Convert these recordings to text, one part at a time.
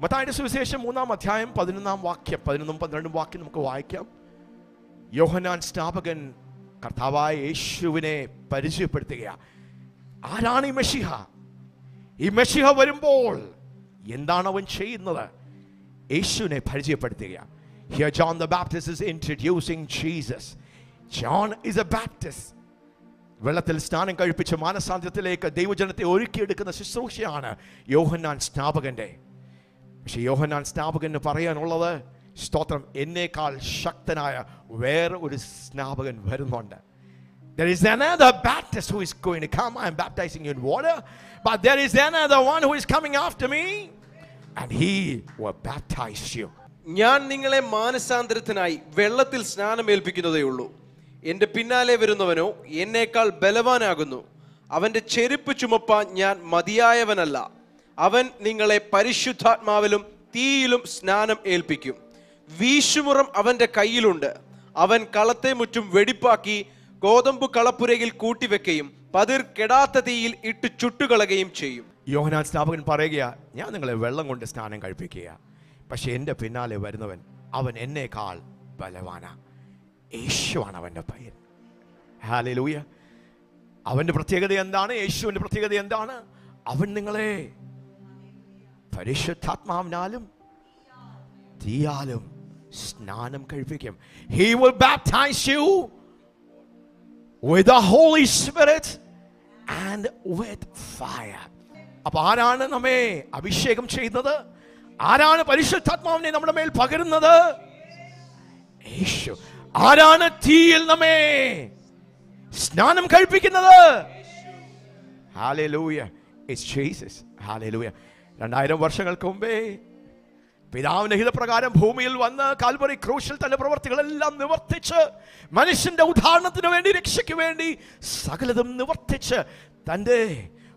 മത്തായുടെ സുവിശേഷം മൂന്നാം അധ്യായം പതിനൊന്നാം വാക്യം പതിനൊന്നും പന്ത്രണ്ടും വാക്യം നമുക്ക് വായിക്കാം. യോഹനാൻ സ്നാപകൻ കർത്താവായ യേശുവിനെ പരിചയപ്പെടുത്തുകയാണ് ആരാണ് ഈ മെഷിഹ? ഈ മെഷിഹ വരുമ്പോൾ എന്താണ് അവൻ ചെയ്യുന്നത്? യേശുവിനെ പരിചയപ്പെടുത്തുകയാണ് Here John the Baptist is introducing Jesus. John is a Baptist. വെള്ളത്തിൽ സ്നാനം കഴിപ്പിച്ച് മാനസാന്ത്യത്തിലേക്ക് ദൈവജനത്തെ ഒരുക്കിയെടുക്കുന്ന ശുശ്രൂഷയാണ് യോഹന്നാൻ സ്നാപകന്റെ. പക്ഷെ യോഹന്നാൻ സ്നാപകന് പറയാനുള്ളത് സ്തോത്രം എന്നേക്കാൾ ശക്തനായ വേറെ ഒരു സ്നാപകൻ വരുന്നുണ്ട് There is another Baptist who is going to come. I am baptizing you in water. But there is another one who is coming after me. And he will baptize you. ഞാൻ നിങ്ങളെ മാനസാന്തരത്തിനായി വെള്ളത്തിൽ സ്നാനമേൽപ്പിക്കുന്നതേ ഉള്ളൂ എന്റെ പിന്നാലെ വരുന്നവനോ എന്നേക്കാൾ ബലവാനാകുന്നു അവന്റെ ചെരുപ്പ് ചുമപ്പാൻ ഞാൻ മതിയായവനല്ല അവൻ നിങ്ങളെ പരിശുദ്ധാത്മാവിലും തീയിലും സ്നാനം ഏൽപ്പിക്കും. വീശുമുറം അവന്റെ കയ്യിലുണ്ട്. അവൻ കളത്തെ മുറ്റും വെടിപ്പാക്കി ഗോതമ്പ് കളപ്പുരയിൽ കൂട്ടിവെക്കുകയും പതിർ കെടാത്ത തീയിൽ ഇട്ട് ചുട്ടുകളയുകയും ചെയ്യും. യോഹനാൻ സ്ഥാപകൻ പറയുകയാ ഞാൻ നിങ്ങളെ വെള്ളം കൊണ്ട് സ്നാനം കഴിപ്പിക്കുക പക്ഷെ എന്റെ പിന്നാലെ വരുന്നവൻ അവൻ എന്നേക്കാൾ ബലവാനാ. യേശുവാണ് അവന്റെ പയ്യൻ. ഹാലലൂയ അവന്റെ പ്രത്യേകത എന്താണ്? യേശുവിന്റെ പ്രത്യേകത എന്താണ്? അവൻ നിങ്ങളെ പരിശുദ്ധാത്മാവിനാലും തീയാലും സ്നാനം കഴിപ്പിക്കും. He will baptize you with holy spirit and with fire. അപ്പൊ ആരാണ് നമ്മെ അഭിഷേകം ചെയ്യുന്നത്? ആരാണ് പരിശുദ്ധാത്മാവിനെ നമ്മുടെ മേൽ പകരുന്നത്? യേശു. ആരാണ് തീയിൽ നമ്മെ സ്നാനം കഴിപ്പിക്കുന്നത്? ഹാലൂയ ഇറ്റ്സ് ജീസസ് ഹാലൂയ രണ്ടായിരം വർഷങ്ങൾക്ക് മുമ്പേ പിതാവിന്റെ ഹിതപ്രകാരം ഭൂമിയിൽ വന്ന് കാൽവറി ക്രൂശിൽ തന്റെ പ്രവർത്തികളെല്ലാം നിവർത്തിച്ച് മനുഷ്യന്റെ ഉദാഹരണത്തിന് വേണ്ടി രക്ഷയ്ക്ക് വേണ്ടി സകലതും നിവർത്തിച്ച് തന്റെ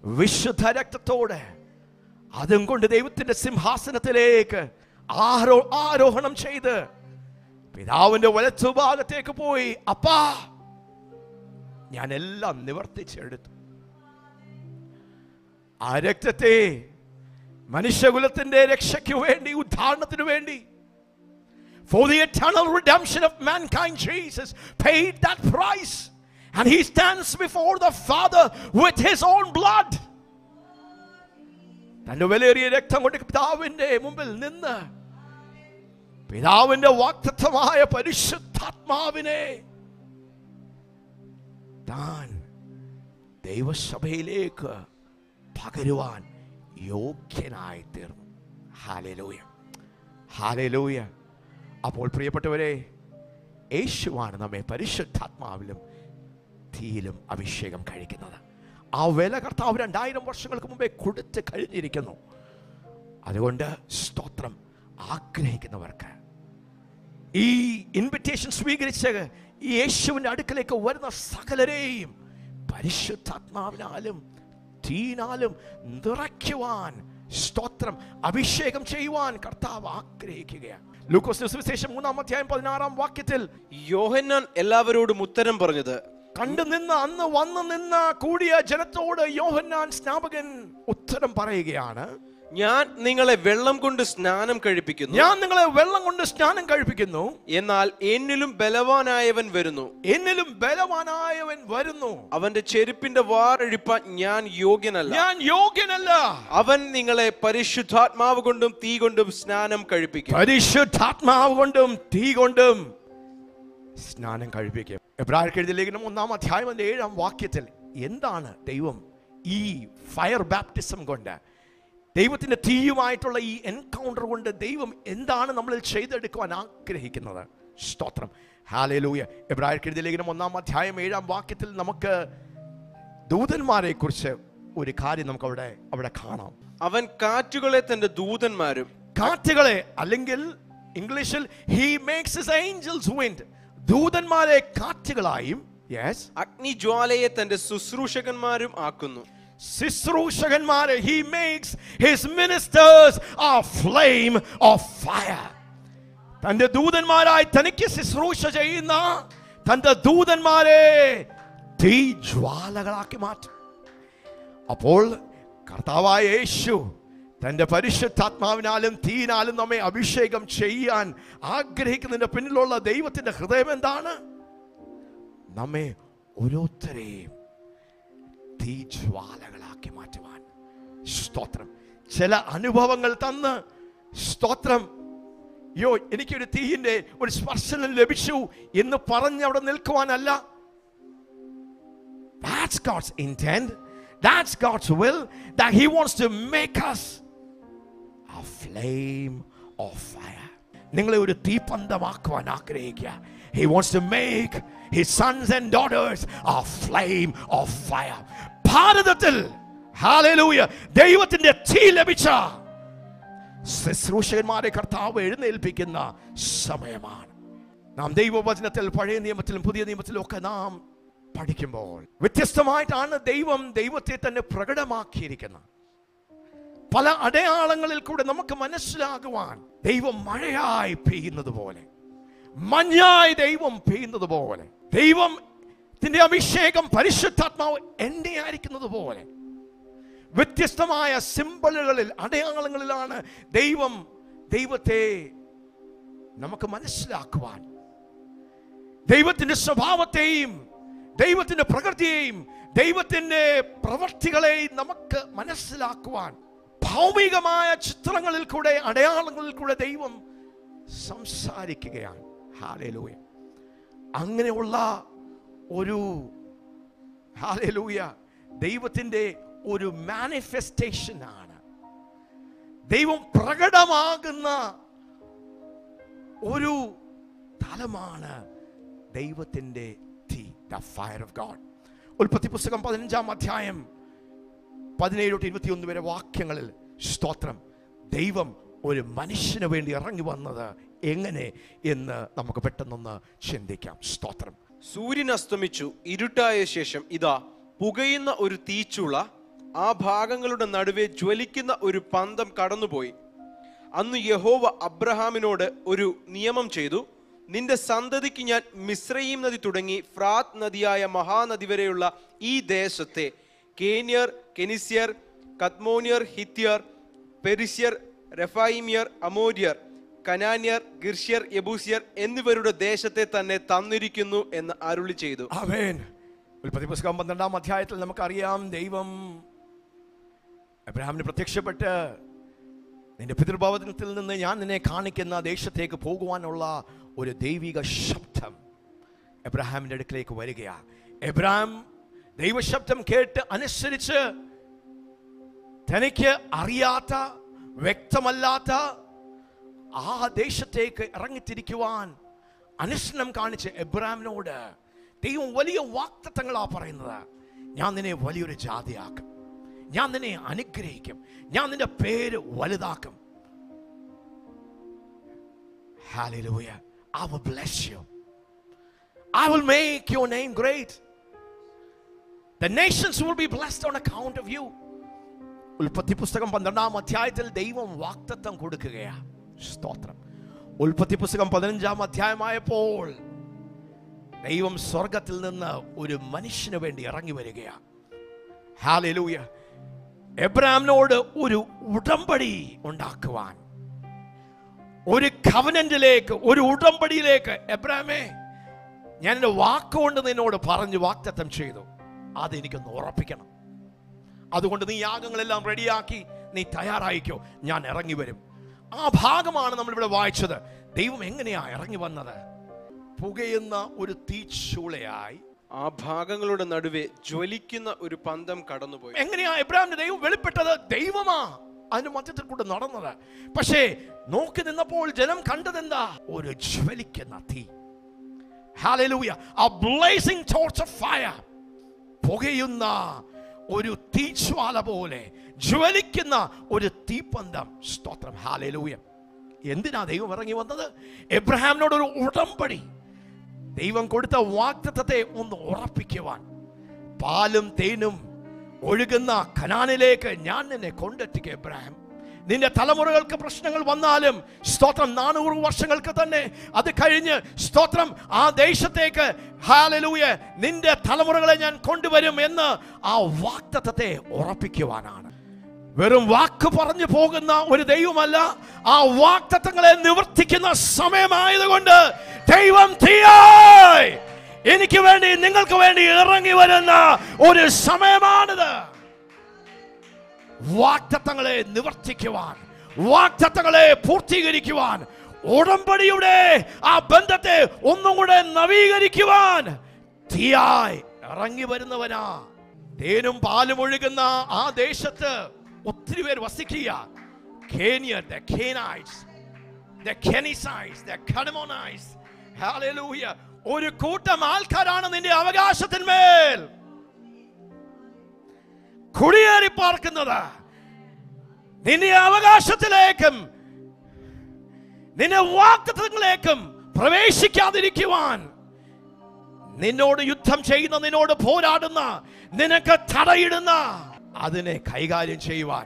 വിശുദ്ധ രക്തത്തോടെ അതും കൊണ്ട് ദൈവത്തിന്റെ സിംഹാസനത്തിലേക്ക് ആരോ ആരോഹണം ചെയ്ത് പിതാവിന്റെ വലത്തുഭാഗത്തേക്ക് പോയി. അപ്പാ എല്ലാം നിവർത്തിച്ചെടുത്തു ആ രക്തത്തെ മനുഷ്യകുലത്തിന്റെ രക്ഷയ്ക്ക് വേണ്ടി ഉദ്ധാരണത്തിന് വേണ്ടി For the eternal redemption of mankind, Jesus paid that price. And he stands before the Father with his own blood. തന്റെ വിലയേറിയ രക്തം കൊണ്ട് പിതാവിന്റെ മുമ്പിൽ നിന്ന് പിതാവിന്റെ വാക്തത്വമായ പരിശുദ്ധാത്മാവിനെ താൻ ദൈവസഭയിലേക്ക് പകരുവാൻ യോഗ്യനായി തീർന്നു ഹാലലൂയ ഹാലലൂയ അപ്പോൾ പ്രിയപ്പെട്ടവരെ യേശുവാണ് നമ്മെ പരിശുദ്ധാത്മാവിലും തീയിലും അഭിഷേകം കഴിക്കുന്നത്. ആ വില കർത്താവ് രണ്ടായിരം വർഷങ്ങൾക്ക് മുമ്പേ കൊടുത്ത് കഴിഞ്ഞിരിക്കുന്നു. അതുകൊണ്ട് സ്തോത്രം ആഗ്രഹിക്കുന്നവർക്ക്. ഈ ഇൻവിറ്റേഷൻ സ്വീകരിച്ച് യേശുവിന്റെ അടുക്കലേക്ക് വരുന്ന സകലരെയും പരിശുദ്ധാത്മാവിനാലും തീനാലും നിറയ്ക്കുവാൻ സ്തോത്രം അഭിഷേകം ചെയ്യുവാൻ കർത്താവ് ആഗ്രഹിക്കുകയാണ്. ലൂക്കോസ് സുവിശേഷം മൂന്നാം അധ്യായം പതിനാറാം വാക്യത്തിൽ യോഹന്നാൻ എല്ലാവരോടും ഉത്തരം പറഞ്ഞത് കണ്ടു നിന്ന് അന്ന് വന്നു നിന്ന കൂടിയ ജനത്തോട് യോഹന്നാൻ സ്നാപകൻ ഉത്തരം പറയുകയാണ്. ഞാൻ നിങ്ങളെ വെള്ളം കൊണ്ട് സ്നാനം കഴിപ്പിക്കുന്നു. ഞാൻ നിങ്ങളെ വെള്ളം കൊണ്ട് സ്നാനം കഴിപ്പിക്കുന്നു. എന്നാൽ എന്നിലും ബലവാനായവൻ വരുന്നു. എന്നിലും ബലവാനായവൻ വരുന്നു. അവന്റെ ചെരുപ്പിന്റെ വാറഴിപ്പാൻ ഞാൻ യോഗ്യനല്ല. ഞാൻ യോഗ്യനല്ല. അവൻ നിങ്ങളെ പരിശുദ്ധാത്മാവ് കൊണ്ടും തീ കൊണ്ടും സ്നാനം കഴിപ്പിക്കും. പരിശുദ്ധാത്മാവ് കൊണ്ടും തീ കൊണ്ടും സ്നാനം കഴിപ്പിക്കും. എബ്രാഹിം ലേഖനം ഒന്നാം അധ്യായം ഏഴാം വാക്യത്തിൽ എന്താണ് ദൈവം ഈ ഫയർ ബാപ്റ്റിസം കൊണ്ട് ദൈവത്തിന്റെ തീയുമായിട്ടുള്ള ഈ എൻകൗണ്ടർ കൊണ്ട് ദൈവം എന്താണ് നമ്മളിൽ ചെയ്തെടുക്കുവാൻ ആഗ്രഹിക്കുന്നത്? സ്തോത്രം. ഹാലലൂയ എബ്രാഹിം എഴുതിയ ലേഖനം ഒന്നാം അധ്യായം ഏഴാം വാക്യത്തിൽ നമുക്ക് ദൂതന്മാരെ കുറിച്ച് ഒരു കാര്യം നമുക്ക് അവിടെ അവിടെ കാണാം. അവൻ കാറ്റുകളെ തന്റെ ദൂതന്മാരും കാറ്റുകളെ അല്ലെങ്കിൽ ഇംഗ്ലീഷിൽ he makes his angels wind ദൂതന്മാരെ കാറ്റുകളായും യെസ് അഗ്നിജ്വാലയെ തന്റെ ശുശ്രൂഷകന്മാരും ആക്കുന്നു. ശുശ്രൂഷകന്മാരെ. He makes his ministers a flame of fire തന്റെ ദൂതന്മാരായി തനിക്ക് ശുശ്രൂഷ ചെയ്യുന്ന തന്റെ ദൂതന്മാരെ തീ ജ്വാലകളാക്കി മാറ്റും. അപ്പോൾ കർത്താവായ യേശു തന്റെ പരിശുദ്ധാത്മാവിനാലും തീനാലും നമ്മെ അഭിഷേകം ചെയ്യാൻ ആഗ്രഹിക്കുന്നതിന്റെ പിന്നിലുള്ള ദൈവത്തിന്റെ ഹൃദയം എന്താണ്? നമ്മെ ഓരോരുത്തരെയും തീജ്വാലകളാക്കി മാറ്റുവാൻ സ്തോത്രം ചില അനുഭവങ്ങൾ തന്ന് സ്തോത്രം യോ എനിക്കൊരു തീയിന്റെ ഒരു സ്പർശനം ലഭിച്ചു എന്ന് പറഞ്ഞ് അവിടെ നിൽക്കുവാനല്ല That's God's intent. That's God's will that He wants to make us a flame of fire. നിങ്ങളെ ഒരു തീപ്പന്തമാക്കുവാൻ ആഗ്രഹിക്കുക He wants to make His sons and daughters a flame of fire. ഭാരതത്തിൽ ഹാലലൂയ. ദൈവത്തിന്റെ തീ ലഭിച്ച ശുശ്രൂഷകന്മാരെ കർത്താവ് എഴുന്നേൽപ്പിക്കുന്ന സമയമാണ്. നാം ദൈവവചനത്തിൽ പഴയ നിയമത്തിലും പുതിയ നിയമത്തിലും ഒക്കെ നാം പഠിക്കുമ്പോൾ വ്യത്യസ്തമായിട്ടാണ് ദൈവം ദൈവത്തെ തന്നെ പ്രകടമാക്കിയിരിക്കുന്നത്. പല അടയാളങ്ങളിൽ കൂടെ നമുക്ക് മനസ്സിലാകുവാൻ ദൈവം മഴയായി പെയ്യുന്നത് പോലെ മഞ്ഞായി ദൈവം പെയ്യുന്നത് പോലെ ദൈവത്തിന്റെ അഭിഷേകം പരിശുദ്ധാത്മാവ് എന്നെ ആയിരിക്കുന്നത് പോലെ വ്യത്യസ്തമായ സിമ്പിളുകളിൽ അടയാളങ്ങളിലാണ് ദൈവം ദൈവത്തെ നമുക്ക് മനസ്സിലാക്കുവാൻ. ദൈവത്തിന്റെ സ്വഭാവത്തെയും ദൈവത്തിന്റെ പ്രകൃതിയെയും ദൈവത്തിന്റെ പ്രവൃത്തികളെയും നമുക്ക് മനസ്സിലാക്കുവാൻ. ഭൗമികമായ ചിത്രങ്ങളിൽ കൂടെ അടയാളങ്ങളിൽ കൂടെ ദൈവം സംസാരിക്കുകയാണ്. ഹാലേലൂയ അങ്ങനെയുള്ള ഒരു ഹാലേലൂയ ദൈവത്തിന്റെ ഒരു മാനിഫെസ്റ്റേഷൻ ആണ്. ദൈവം പ്രകടമാകുന്ന ഒരു തലമാണ് ദൈവത്തിന്റെ തീ ദ ഫയർ ഓഫ് ഗോഡ് ഉൽപ്പത്തി പുസ്തകം പതിനഞ്ചാം അധ്യായം പതിനേഴ് തൊട്ട് ഇരുപത്തിയൊന്ന് വരെ വാക്യങ്ങളിൽ സ്തോത്രം. ദൈവം ഒരു മനുഷ്യന് വേണ്ടി ഇറങ്ങി വന്നത് എങ്ങനെ എന്ന് നമുക്ക് പെട്ടെന്നൊന്ന് ചിന്തിക്കാം. സ്തോത്രം. സൂര്യൻ അസ്തമിച്ചു ഇരുട്ടായ ശേഷം ഇതാ പുകയുന്ന ഒരു തീച്ചുള ആ ഭാഗങ്ങളുടെ നടുവെ ജ്വലിക്കുന്ന ഒരു പന്തം കടന്നുപോയി. അന്ന് യഹോവ അബ്രഹാമിനോട് ഒരു നിയമം ചെയ്തു. നിന്റെ സന്തതിക്ക് ഞാൻ മിശ്രയീം നദി തുടങ്ങി ഫ്രാത്ത് നദിയായ മഹാനദി വരെയുള്ള ഈ ദേശത്തെ കേനിയർ കെനിസ്യർ കത്മോനിയർ ഹിത്യർ പെരിസ്യർ റെഫായിമിയർ അമോര്യർ കനാന്യർ ഗിർഷ്യർ യബൂസിയർ എന്നിവരുടെ ദേശത്തെ തന്നെ തന്നിരിക്കുന്നു എന്ന് അരുളി ചെയ്തു. ഉൽപ്പത്തി പുസ്തകം പന്ത്രണ്ടാം അധ്യായത്തിൽ നമുക്കറിയാം ദൈവം അബ്രഹാമിന് പ്രത്യക്ഷപ്പെട്ട് നിന്റെ പിതൃഭവനത്തിൽ നിന്ന് ഞാൻ നിന്നെ കാണിക്കുന്ന ദേശത്തേക്ക് പോകുവാനുള്ള ഒരു ദൈവിക ശബ്ദം എബ്രഹാമിന്റെ അടുക്കിലേക്ക് വരികയാണ് എബ്രഹാം ദൈവശബ്ദം കേട്ട് അനുസരിച്ച് തനിക്ക് അറിയാത്ത വ്യക്തമല്ലാത്ത ആ ദേശത്തേക്ക് ഇറങ്ങിത്തിരിക്കുവാൻ അനുഷ്ഠനം കാണിച്ച് എബ്രാമിനോട് ദൈവം വലിയ വാക്തത്വങ്ങളാണ് പറയുന്നത്. ഞാൻ നിന്നെ വലിയൊരു ജാതിയാക്കും. ഞാൻ നിന്നെ അനുഗ്രഹിക്കും ഞാൻ നിന്റെ പേര് വലുതാക്കും. I will bless you. I will make your name great. The nations will be blessed on account of you. അധ്യായത്തിൽ ദൈവം വാക്തത്വം കൊടുക്കുകയാ സ്തോത്രം ഉൽപ്പത്തി പുസ്തകം പതിനഞ്ചാം അധ്യായമായപ്പോൾ ദൈവം സ്വർഗത്തിൽ നിന്ന് ഒരു മനുഷ്യന് വേണ്ടി ഇറങ്ങി വരികയാ ഹാലലൂയ എബ്രാമിനോട് ഒരു ഉടമ്പടി ഉണ്ടാക്കുവാൻ. ഒരു കവനന്റിലേക്ക് ഒരു ഉടമ്പടിയിലേക്ക് എബ്രാമേ ഞാൻ എന്റെ വാക്കുകൊണ്ട് നിന്നോട് പറഞ്ഞു വാക്തത്വം ചെയ്തു. അതെനിക്കൊന്ന് ഉറപ്പിക്കണം. അതുകൊണ്ട് നീ യാഗങ്ങളെല്ലാം റെഡിയാക്കി നീ തയ്യാറായിക്കോ. ഞാൻ ഇറങ്ങി വരും. ആ ഭാഗമാണ് നമ്മളിവിടെ വായിച്ചത്. ദൈവം എങ്ങനെയാ ഇറങ്ങി വന്നത്? പുകയുന്ന ഒരു തീച്ചൂളയായി ആ ഭാഗങ്ങളുടെ നടുവെ ജ്വലിക്കുന്ന ഒരു പന്തം കടന്നുപോയി. എങ്ങനെയാ എബ്രാഹിമിന്റെ ദൈവം വെളിപ്പെട്ടത്? ദൈവമാ. അതിന് മധ്യത്തിൽ കൂടെ നടന്നത്. പക്ഷേ നോക്കി നിന്നപ്പോൾ ജനം കണ്ടതെന്താ? ഒരു ജ്വലിക്കുന്ന തീ. Hallelujah. A blazing torch of fire. പുകയുന്ന ഒരു തീജ്വാല പോലെ ജ്വലിക്കുന്ന ഒരു തീപ്പന്തം. സ്തോത്രം. ഹാലലൂയ എന്തിനാ ദൈവം ഇറങ്ങി വന്നത്? എബ്രഹാമിനോട് ഒരു ഉടമ്പടി. ദൈവം കൊടുത്ത വാക്തത്വത്തെ ഒന്ന് ഉറപ്പിക്കുവാൻ. പാലും തേനും ഒഴുകുന്ന കനാനിലേക്ക് ഞാൻ നിന്നെ കൊണ്ടെത്തിക്കുക എബ്രഹാം. നിന്റെ തലമുറകൾക്ക് പ്രശ്നങ്ങൾ വന്നാലും സ്തോത്രം നാനൂറ് വർഷങ്ങൾക്ക് തന്നെ. അത് കഴിഞ്ഞ് സ്തോത്രം ആ ദേശത്തേക്ക് ഹാലലൂയ നിന്റെ തലമുറകളെ ഞാൻ കൊണ്ടുവരും എന്ന് ആ വാക്തത്വത്തെ ഉറപ്പിക്കുവാനാണ്. വെറും വാക്ക് പറഞ്ഞു പോകുന്ന ഒരു ദൈവമല്ല ആ വാക്തത്വങ്ങളെ നിവർത്തിക്കുന്ന സമയമായതുകൊണ്ട് ദൈവം തീയായി. എനിക്ക് വേണ്ടി നിങ്ങൾക്ക് വേണ്ടി ഇറങ്ങി വരുന്ന ഒരു സമയമാണിത്. വാക്തത്വങ്ങളെ നിവർത്തിക്കുവാൻ വാക്തത്വങ്ങളെ പൂർത്തീകരിക്കുവാൻ ഉടമ്പടിയുടെ ആ ബന്ധത്തെ ഒന്നും കൂടെ നവീകരിക്കുവാൻ തീയായി ഇറങ്ങി വരുന്നവനാ. തേനും പാലും ഒഴുകുന്ന ആ ദേശത്ത് ഒത്തിരി പേര് വസിക്കുക. ഒരു കൂട്ടം ആൾക്കാരാണ് നിന്റെ അവകാശത്തിന്മേൽ കുടിയേറി പാർക്കുന്നത്. നിന്റെ അവകാശത്തിലേക്കും നിന്റെ വാക്തത്വങ്ങളിലേക്കും പ്രവേശിക്കാതിരിക്കുവാൻ. നിന്നോട് യുദ്ധം ചെയ്യുന്ന നിന്നോട് പോരാടുന്ന നിനക്ക് തടയിടുന്ന അതിനെ കൈകാര്യം ചെയ്യുവാൻ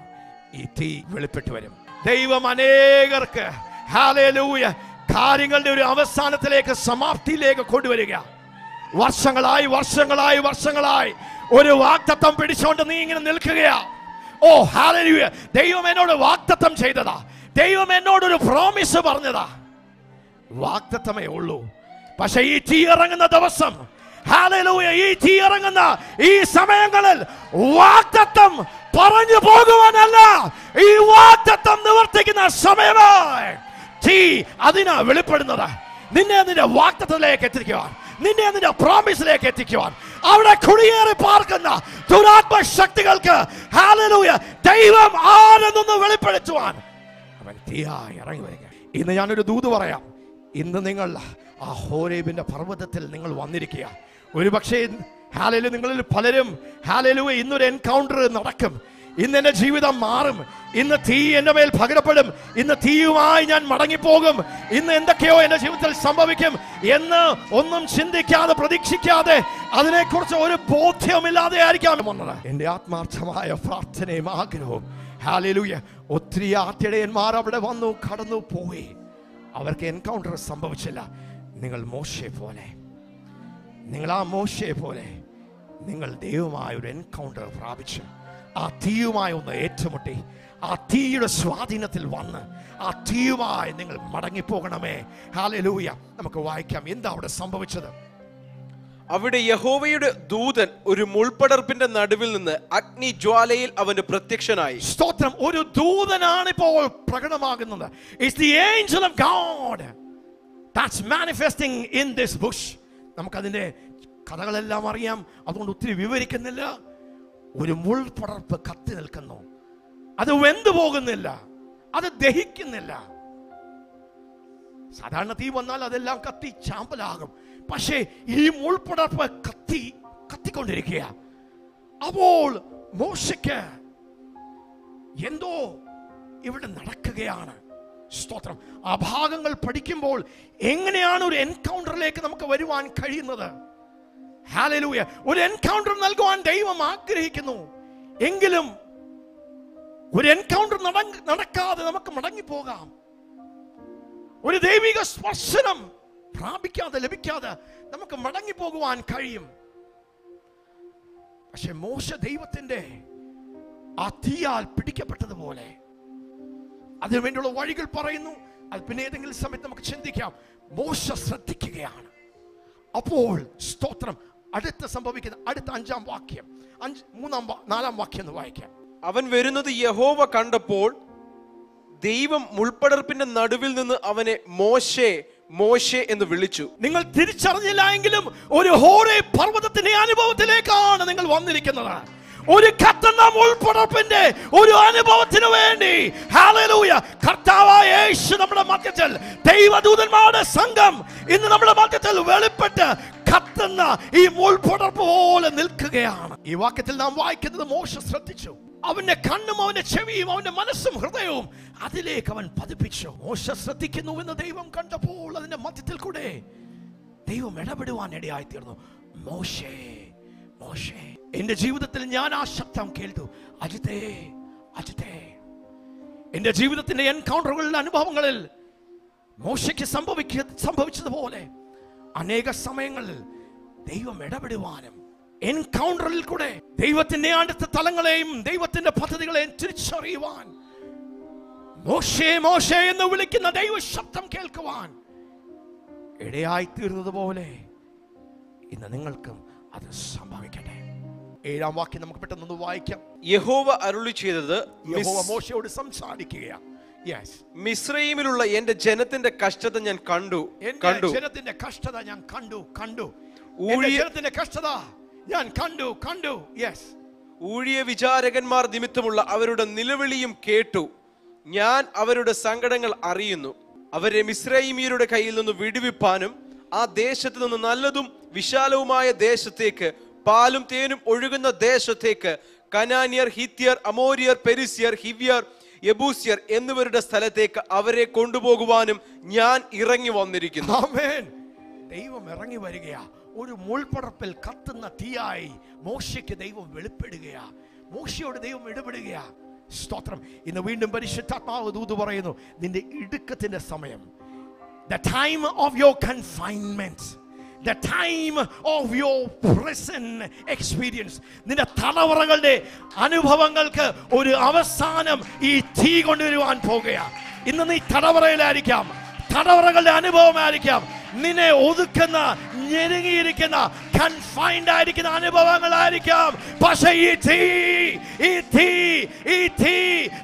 ഈ തീ വെളിപ്പെട്ടു വരും. ദൈവം അനേകർക്ക് കാര്യങ്ങളുടെ ഒരു അവസാനത്തിലേക്ക് സമാപ്തിയിലേക്ക് കൊണ്ടുവരിക. വർഷങ്ങളായി വർഷങ്ങളായി വർഷങ്ങളായി ഒരു വാക്തത്വം പിടിച്ചുകൊണ്ട് നീ ഇങ്ങനെ നിൽക്കുകയാ. ഓ ഹാലലൂയ ദൈവം എന്നോട് വാക്തത്വം ചെയ്തതാ. ദൈവം എന്നോട് ഒരു പ്രോമിസ് പറഞ്ഞതാ. വാക്തത്വമേ ഉള്ളൂ. പക്ഷെ ഈ തീ ഇറങ്ങുന്ന ദിവസം ഹാലലൂയ ഈ തീ ഇറങ്ങുന്ന ഈ സമയങ്ങളിൽ വാക്തത്വം പറഞ്ഞു പോകുവാനല്ല. ഈ വാക്തത്വം നിവർത്തിക്കുന്ന സമയമായി തീ അതിനാ വെളിപ്പെടുന്നത്. നിന്നെ നിന്റെ വാക്തത്വത്തിലേക്ക് എത്തിക്കുവാൻ നിന്നെ നിന്റെ പ്രോമിസിലേക്ക് എത്തിക്കുവാൻ അവിടെ കുടിയേറി പാർക്കുന്ന ദുരാത്മ ശക്തികൾക്ക് ഹാലലൂയ ദൈവം ആരെന്നൊന്ന് വെളിപ്പെടുത്തുവാൻ. അവൻ തീയായി ഇറങ്ങി വരിക. ഇന്ന് ഞാനൊരു ദൂത് പറയാം. ഇന്ന് നിങ്ങൾ ആ ഹോരേബിന്റെ പർവതത്തിൽ നിങ്ങൾ വന്നിരിക്കുക. ഒരു പക്ഷേ ഹാലലു നിങ്ങളിൽ പലരും ഹാലലു ഇന്നൊരു എൻകൗണ്ടർ നടക്കും. ഇന്ന് എന്റെ ജീവിതം മാറും. ഇന്ന് തീ എന്റെ മേൽ പകരപ്പെടും. ഇന്ന് തീയുമായി ഞാൻ മടങ്ങിപ്പോകും. ഇന്ന് എന്തൊക്കെയോ എന്റെ ജീവിതത്തിൽ സംഭവിക്കും എന്ന് ഒന്നും ചിന്തിക്കാതെ പ്രതീക്ഷിക്കാതെ അതിനെക്കുറിച്ച് ഒരു ബോധ്യമില്ലാതെ ആയിരിക്കാം. വന്നത് എന്റെ ആത്മാർത്ഥമായ പ്രാർത്ഥനയും ആഗ്രഹവും. ഹാലലൂയ ഒത്തിരി ആർത്തിടയന്മാർ അവിടെ വന്നു കടന്നു പോയി അവർക്ക് എൻകൗണ്ടർ സംഭവിച്ചില്ല. നിങ്ങൾ മോശയെ പോലെ. നിങ്ങൾ ആ മോശയെ പോലെ നിങ്ങൾ ദൈവമായ ഒരു എൻകൗണ്ടർ പ്രാപിച്ച് ആ തീയുമായി ഒന്ന് ഏറ്റുമുട്ടി ആ തീയുടെ സ്വാധീനത്തിൽ വന്ന് ആ തീയുമായി നിങ്ങൾ മടങ്ങിപ്പോകണമേ. ഹാലലൂയ നമുക്ക് വായിക്കാം. എന്താ അവിടെ സംഭവിച്ചത്? അവിടെ യഹോവയുടെ ദൂതൻ ഒരു മുൾപടർപ്പിന്റെ നടുവിൽ നിന്ന് അഗ്നി ജ്വാലയിൽ അവന് പ്രത്യക്ഷനായി. സ്തോത്രം. ഒരു ദൂതനാണ് ഇപ്പോൾ പ്രകടമാകുന്നത്. It's the angel of God that's manifesting in this bush നമുക്കതിന്റെ കഥകളെല്ലാം അറിയാം. അതുകൊണ്ട് ഒത്തിരി വിവരിക്കുന്നില്ല. ഒരു മുൾപടർപ്പ് കത്തി നിൽക്കുന്നു. അത് വെന്തു പോകുന്നില്ല. അത് ദഹിക്കുന്നില്ല. സാധാരണ തീ വന്നാൽ അതെല്ലാം കത്തി ചാമ്പലാകും. പക്ഷേ ഈ മുൾപടർപ്പ് കത്തി കത്തിക്കൊണ്ടിരിക്കുക അപ്പോൾ മോശയ്ക്ക് എന്തോ ഇവിടെ നടക്കുകയാണ്. സ്തോത്രം. ആ ഭാഗങ്ങൾ പഠിക്കുമ്പോൾ എങ്ങനെയാണ് ഒരു എൻകൗണ്ടറിലേക്ക് നമുക്ക് വരുവാൻ കഴിയുന്നത്? ഹാലലൂയ ഒരു എൻകൗണ്ടർ നൽകുവാൻ ദൈവം ആഗ്രഹിക്കുന്നു. എങ്കിലും ഒരു എൻകൗണ്ടർ നടക്കാതെ നമുക്ക് മടങ്ങിപ്പോകാം. ഒരു ദൈവിക സ്പർശനം പ്രാപിക്കാതെ ലഭിക്കാതെ നമുക്ക് മടങ്ങി മടങ്ങിപ്പോകുവാൻ കഴിയും. പക്ഷെ മോശ ദൈവത്തിന്റെ ആ തീയാൽ പിടിക്കപ്പെട്ടതുപോലെ അതിനു വേണ്ടിയുള്ള വഴികൾ പറയുന്നു. അത് പിന്നെ ഏതെങ്കിലും സമയത്ത് നമുക്ക് ചിന്തിക്കാം. മോശ ശ്രദ്ധിക്കുകയാണ്. അപ്പോൾ സ്തോത്രം. അടുത്ത സംഭവിക്കുന്ന അടുത്ത അഞ്ചാം വാക്യം. അഞ്ച് മൂന്നാം നാലാം വാക്യം എന്ന് വായിക്കാം. അവൻ വരുന്നത് യഹോവ കണ്ടപ്പോൾ ദൈവം മുൾപ്പടർപ്പിന്റെ നടുവിൽ നിന്ന് അവനെ മോശേ മോശെ എന്ന് വിളിച്ചു. നിങ്ങൾ തിരിച്ചറിഞ്ഞില്ല എങ്കിലും ഒരു ഹോറെ പർവതത്തിന്റെ അനുഭവത്തിലേക്കാണ് നിങ്ങൾ വന്നിരിക്കുന്നത്. ഒരു കത്തുന്ന ഉൾപ്പെടുപ്പിന്റെ ഒരു അനുഭവത്തിന് വേണ്ടി. കർത്താവായ യേശു നമ്മുടെ മധ്യത്തിൽ ദൈവദൂതന്മാരുടെ സംഘം ഇന്ന് നമ്മുടെ മധ്യത്തിൽ വെളിപ്പെട്ട് കത്തുന്ന ഈ മുൾപ്പടർപ്പ് പോലെ നിൽക്കുകയാണ്. ഈ വാക്യത്തിൽ നാം വായിക്കുന്നത് മോശ ശ്രദ്ധിച്ചു. അവന്റെ കണ്ണും അവന്റെ ചെവിയും അവന്റെ മനസ്സും ഹൃദയവും അതിലേക്ക് അവൻ പതിപ്പിച്ചു. മോശ ശ്രദ്ധിക്കുന്നു എന്ന് ദൈവം കണ്ടപ്പോൾ അതിന്റെ മധ്യത്തിൽ കൂടെ ദൈവം ഇടപെടുവാൻ ഇടയായി തീർന്നു മോശേ മോശേ. എന്റെ ജീവിതത്തിൽ ഞാൻ ആ ശബ്ദം കേൾത്തു. അജിതേ അജിതേ. എന്റെ ജീവിതത്തിന്റെ എൻകൗണ്ടറുകളിൽ അനുഭവങ്ങളിൽ മോശയ്ക്ക് സംഭവിക്ക സംഭവിച്ചതുപോലെ അനേക സമയങ്ങളിൽ ദൈവം ഇടപെടുവാനും എൻകൗണ്ടറിൽ കൂടെ ദൈവത്തിന്റെ അടുത്ത തലങ്ങളെയും ദൈവത്തിന്റെ പദ്ധതികളെയും തിരിച്ചറിയുവാൻ മോശേ മോശേ എന്ന് വിളിക്കുന്ന ദൈവ ശബ്ദം കേൾക്കുവാൻ ഇടയായി തീർന്നതുപോലെ ഇന്ന് നിങ്ങൾക്കും അത് സംഭവിക്കട്ടെ. ഏഴാം വാക്യം നമുക്ക് പെട്ടെന്ന് വായിക്കാം. യഹോവ അരുളി ചെയ്തത് യഹോവ മോശയോട് സംസാരിക്കുകയാണ് മിശ്രയിമിലുള്ള എന്റെ ജനത്തിന്റെ കഷ്ടത ഞാൻ കണ്ടു കണ്ടു. ജനത്തിന്റെ കഷ്ടത ഞാൻ കണ്ടു കണ്ടു. ജനത്തിന്റെ കഷ്ടത ഞാൻ കണ്ടു കണ്ടു. യെസ് ഊഴിയ വിചാരകന്മാർ നിമിത്തമുള്ള അവരുടെ നിലവിളിയും കേട്ടു. ഞാൻ അവരുടെ സങ്കടങ്ങൾ അറിയുന്നു. അവരെ മിശ്രൈമിയരുടെ കയ്യിൽ നിന്ന് വിടുവിപ്പാനും ആ ദേശത്ത് നിന്ന് നല്ലതും വിശാലവുമായ ദേശത്തേക്ക് പാലും തേനും ഒഴുകുന്ന ദേശത്തേക്ക് കനാനിയർ ഹിത്യർ അമോരിയർ പെരിസിയർ ഹിവ്യർ യബൂസ്യർ എന്നിവരുടെ സ്ഥലത്തേക്ക് അവരെ കൊണ്ടുപോകുവാനും ഞാൻ ഇറങ്ങി വന്നിരിക്കുന്നു. ദൈവം ഇറങ്ങി വരികയാ. ഒരു മുൾപ്പടപ്പിൽ കത്തുന്ന തീയായി മോശയ്ക്ക് ദൈവം വെളിപ്പെടുകയാ. മോശയോട് ദൈവം ഇടപെടുകയാ. സ്തോത്രം. ഇന്ന് വീണ്ടും പരിശുദ്ധാത്മാവ് ദൂത് പറയുന്നു നിന്റെ ഇടുക്കത്തിന്റെ സമയം the time of your confinement the time of your present experience നിന്റെ തലമുറകളുടെ അനുഭവങ്ങൾക്ക് ഒരു അവസാനം ഈ തീ കൊണ്ടുവരുവാൻ പോകുകയാണ് ഇന്ന് നീ തടവറയിലായിരിക്കാം തടവറകളുടെ അനുഭവമായിരിക്കാം. നിന്നെ ഒതുക്കുന്ന ഞെരുങ്ങിയിരിക്കുന്ന കൺഫൈൻഡ് ആയിരിക്കുന്ന അനുഭവങ്ങളായിരിക്കാം. പക്ഷേ ഈ തീ ഈ തീ ഈ തീ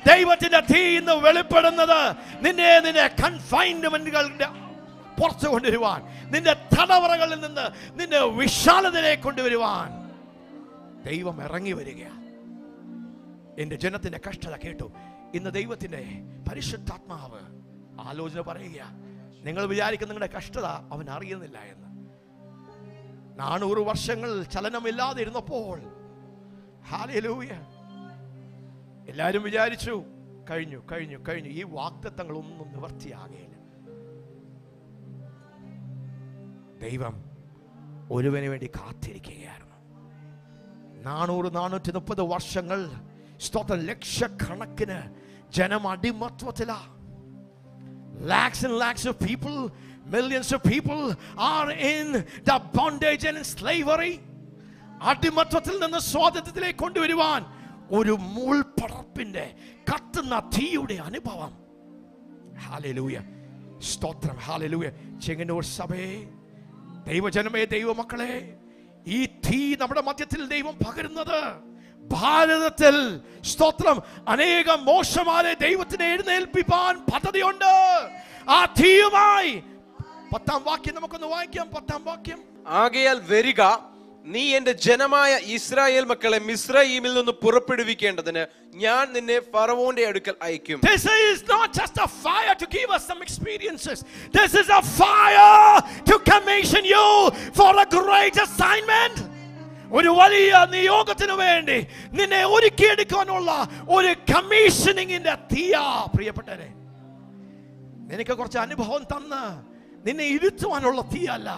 ദൈവത്തിന്റെ തീ ഇന്ന് വെളിപ്പെടുന്നത് നിന്നെ നിന്നെ കൺഫൈൻമെന്റുകളുടെ പുറത്തു കൊണ്ടുവരുവാൻ നിന്റെ തടവറകളിൽ നിന്ന് നിന്റെ വിശാലതയിലേക്ക് കൊണ്ടുവരുവാൻ ദൈവം ഇറങ്ങി വരിക എന്റെ ജനത്തിന്റെ കഷ്ടത കേട്ടു. ഇന്ന് ദൈവത്തിന്റെ പരിശുദ്ധാത്മാവ് ആലോചന പറയുക നിങ്ങൾ വിചാരിക്കുന്ന നിങ്ങളുടെ കഷ്ടത അവൻ അറിയുന്നില്ല എന്ന്. നാനൂറ് വർഷങ്ങൾ ചലനമില്ലാതെ ഇരുന്നപ്പോൾ ഹാലൂയ എല്ലാരും വിചാരിച്ചു കഴിഞ്ഞു കഴിഞ്ഞു കഴിഞ്ഞു. ഈ വാക്തത്വങ്ങളൊന്നും നിവർത്തിയാകയില്ല ദൈവം ഒരുവന് വേണ്ടി കാത്തിരിക്കുകയായിരുന്നു. നാനൂറ് നാനൂറ്റി മുപ്പത് വർഷങ്ങൾ സ്തോത്ര ലക്ഷക്കണക്കിന് ജനം അടിമത്വത്തിലാ. Lakhs and of people people of people are in the bondage and slavery. അടിമത്വത്തിൽ നിന്ന് സ്വാതന്ത്ര്യത്തിലേക്ക് കൊണ്ടുവരുവാൻ ഒരു മുൾപടർപ്പിന്റെ കത്തുന്ന തീയുടെ അനുഭവം. ഹാലലൂയ സ്തോത്രം. ഹാലലൂയ ചെങ്ങന്നൂർ സഭയെ ദൈവജനമേ ദൈവമക്കളെ ഈ തീ നമ്മുടെ മധ്യത്തിൽ ദൈവം പകരുന്നത്. ഭാരതത്തിൽ സ്തോത്രം. അനേകം മോശമാരെ ദൈവത്തിനെ എഴുന്നേൽപ്പിപ്പാൻ പദ്ധതിയുണ്ട്. ആ തീയുമായി പത്താം വാക്യം നമുക്കൊന്ന് വായിക്കാം പത്താം വാക്യം. ആകയാൽ വരിക നീ എന്റെ ജനമായ ഇസ്രായേൽ മക്കളെ മിസ്രൈമിൽ നിന്ന് പുറപ്പെടുവിക്കേണ്ടതിന് ഞാൻ നിന്നെ ഫറവോന്റെ അടുക്കൽ അയക്കും This is not just a fire to give us some experiences. This is a fire to commission you for a great assignment. ഒരു വലിയ നിയോഗത്തിന് വേണ്ടി നിന്നെ ഒരുക്കിയെടുക്കാനുള്ള ഒരു കമ്മീഷനിങ്ങിന്റെ തീയാ പ്രിയപ്പെട്ടവരെ നിനക്ക് കുറച്ച് അനുഭവം തന്ന് നിന്നെ ഇരുത്തുവാനുള്ള തീയല്ല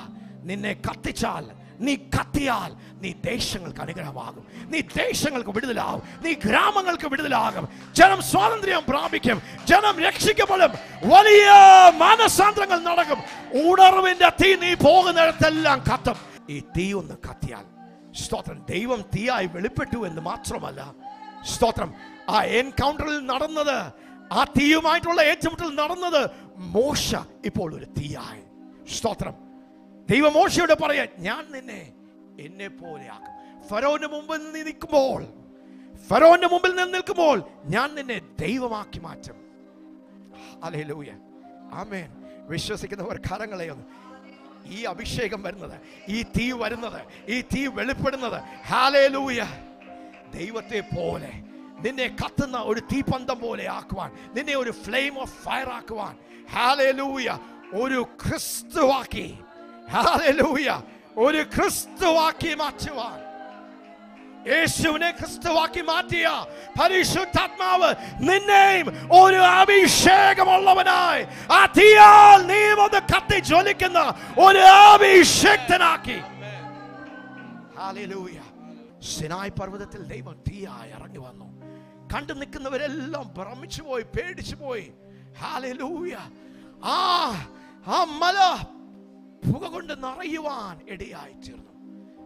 നിന്നെ കത്തിച്ചാൽ നീ കത്തിയാൽ നീ ദേശങ്ങൾക്ക് അനുഗ്രഹമാകും. നീ ദേശങ്ങൾക്ക് വിടുതലാകും. നീ ഗ്രാമങ്ങൾക്ക് വിടുതലാകും. ജനം സ്വാതന്ത്ര്യം പ്രാപിക്കും. ജനം രക്ഷിക്കപ്പെടും. വലിയ മാനസാന്തരങ്ങൾ നടക്കും. ഉണർവിന്റെ തീ നീ പോകുന്നിടത്തെല്ലാം കത്തും. ഈ തീ ഒന്ന് കത്തിയാൽ സ്തോത്രം. ദൈവം തീയായി വെളിപ്പെട്ടു എന്ന് മാത്രമല്ല സ്തോത്രം ആ എൻകൗണ്ടറിൽ നടന്നത് ആ തീയുമായിട്ടുള്ള ഏറ്റുമുട്ടൽ നടന്നത് മോശ ഇപ്പോൾ ഒരു തീയായി. സ്തോത്രം ദൈവ മോശയോട് പറയാ ഞാൻ നിന്നെ എന്നെ പോലെ ആക്കും. ഫറോന്റെ മുമ്പിൽ നീ നിൽക്കുമ്പോൾ ഫറോന്റെ മുമ്പിൽ നിന്ന് നിൽക്കുമ്പോൾ ഞാൻ നിന്നെ ദൈവമാക്കി മാറ്റും. ഹല്ലേലൂയ. ആമേൻ. വിശ്വസിക്കുന്നവർ കരങ്ങളെ ഒന്ന്. ഈ അഭിഷേകം വരുന്നത് ഈ തീ വരുന്നത് ഈ തീ വെളിപ്പെടുന്നത് ഹാലേലൂയ ദൈവത്തെ പോലെ നിന്നെ കത്തുന്ന ഒരു തീപന്തം പോലെ ആക്കുവാൻ നിന്നെ ഒരു ഫ്ലെയിം ഓഫ് ഫയർ ആക്കുവാൻ ഹാലേലൂയ ഒരു ക്രിസ്തുവാക്കി ഹാലേലൂയ. ഒരു ക്രിസ്തുവാക്കി മാറ്റുവാൻ. യേശുവിനെ ക്രിസ്തുവാക്കി മാറ്റിയ പരിശുദ്ധാത്മാവ് നിന്നെയും ഒരു അഭിഷേകമുള്ളവനായി. അതിയാൽ നീമത് കത്തി ജ്വലിക്കുന്ന ഒരു അഭിഷേക്തനാക്കി. സിനായ് പർവതത്തിൽ ദൈവം തീയായി ഇറങ്ങി വന്നു. കണ്ടു നിൽക്കുന്നവരെല്ലാം ഭ്രമിച്ചു പോയി പേടിച്ചു പോയി ആ ആ മല പുക കൊണ്ട് നിറയുവാൻ ഇടയായി തീർന്നു.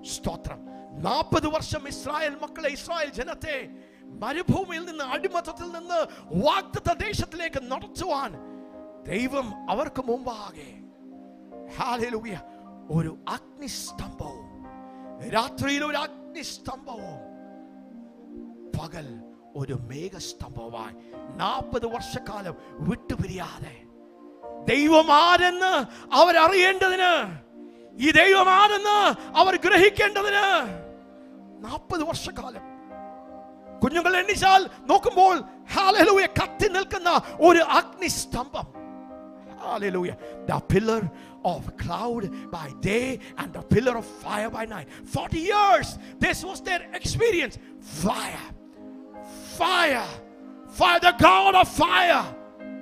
സ്തോത്രം. നാൽപ്പത് വർഷം ഇസ്രായേൽ മക്കളെ ഇസ്രായേൽ ജനത്തെ മരുഭൂമിയിൽ നിന്ന് അടിമത്തത്തിൽ നിന്ന് വാഗ്ദത്ത ദേശത്തിലേക്ക് നടത്തുവാൻ ദൈവം അവർക്ക് മുമ്പാകെ ഒരു അഗ്നിസ്തംഭവും രാത്രിയിൽ ഒരു അഗ്നിസ്തംഭവും പകൽ ഒരു മേഘസ്തംഭവുമായി നാൽപ്പത് വർഷക്കാലം വിട്ടുപിരിയാതെ ദൈവം ആരെന്ന് അവരറിയേണ്ടതിന് ഈ ദൈവം ആരെന്ന് അവർ ഗ്രഹിക്കേണ്ടതിന് നാൽപ്പത് വർഷക്കാലം കുഞ്ഞുങ്ങൾ എണ്ണിച്ചാൽ നോക്കുമ്പോൾ ഹാലലൂയ കത്തി നിൽക്കുന്ന ഒരു അഗ്നിസ്തംഭം Hallelujah. The pillar of cloud by day and the pillar of fire by night. 40 years. This was their experience. Fire. Fire. Fire. The God of fire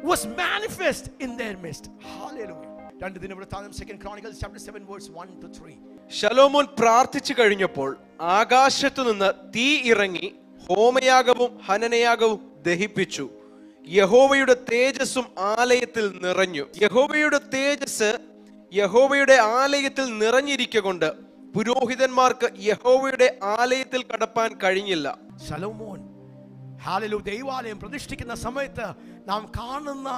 was manifest in their midst. Hallelujah. രണ്ട് ദിനവൃത്താന്തം second chronicles chapter 7 verse 1 to 3. ശലോമോൻ പ്രാർത്ഥിച്ചു കഴിഞ്ഞപ്പോൾ ആകാശത്തു നിന്ന് തീ ഇറങ്ങി ഹോമയാഗവും ഹനനയാഗവും ദഹിപ്പിച്ചു യഹോവയുടെ തേജസ്സും ആലയത്തിൽ നിറഞ്ഞു യഹോവയുടെ തേജസ് യഹോവയുടെ ആലയത്തിൽ നിറഞ്ഞിരിക്ക കൊണ്ട് പുരോഹിതന്മാർക്ക് യഹോവയുടെ ആലയത്തിൽ കടപ്പാൻ കഴിഞ്ഞില്ല ശലോമോൻ ഹാലലു ദൈവാലയം പ്രതിഷ്ഠിക്കുന്ന സമയത്ത് നാം കാണുന്ന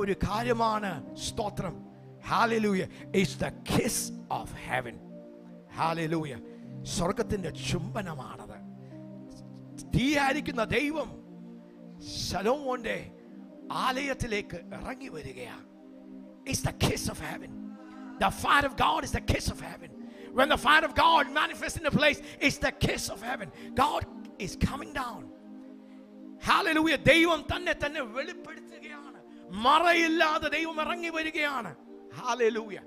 ഒരു കാര്യമാണ് സ്തോത്രം hallelujah is the kiss of heaven hallelujah സ്വർഗത്തിന്റെ ചുംബനമാണത് തീയായിരിക്കുന്ന ദൈവം ശലോമോന്റെ ആലയത്തിലേക്ക് ഇറങ്ങി വരികയാണ് It's the kiss of heaven. The fire of God is the kiss of heaven. When the fire of God manifests in a place, it's the kiss of heaven. God is coming down. Hallelujah ദൈവം തന്നെ തന്നെ വെളിപ്പെടുത്തുകയാണ്. മറയില്ലാതെ ദൈവം ഇറങ്ങി വരികയാണ്. Hallelujah.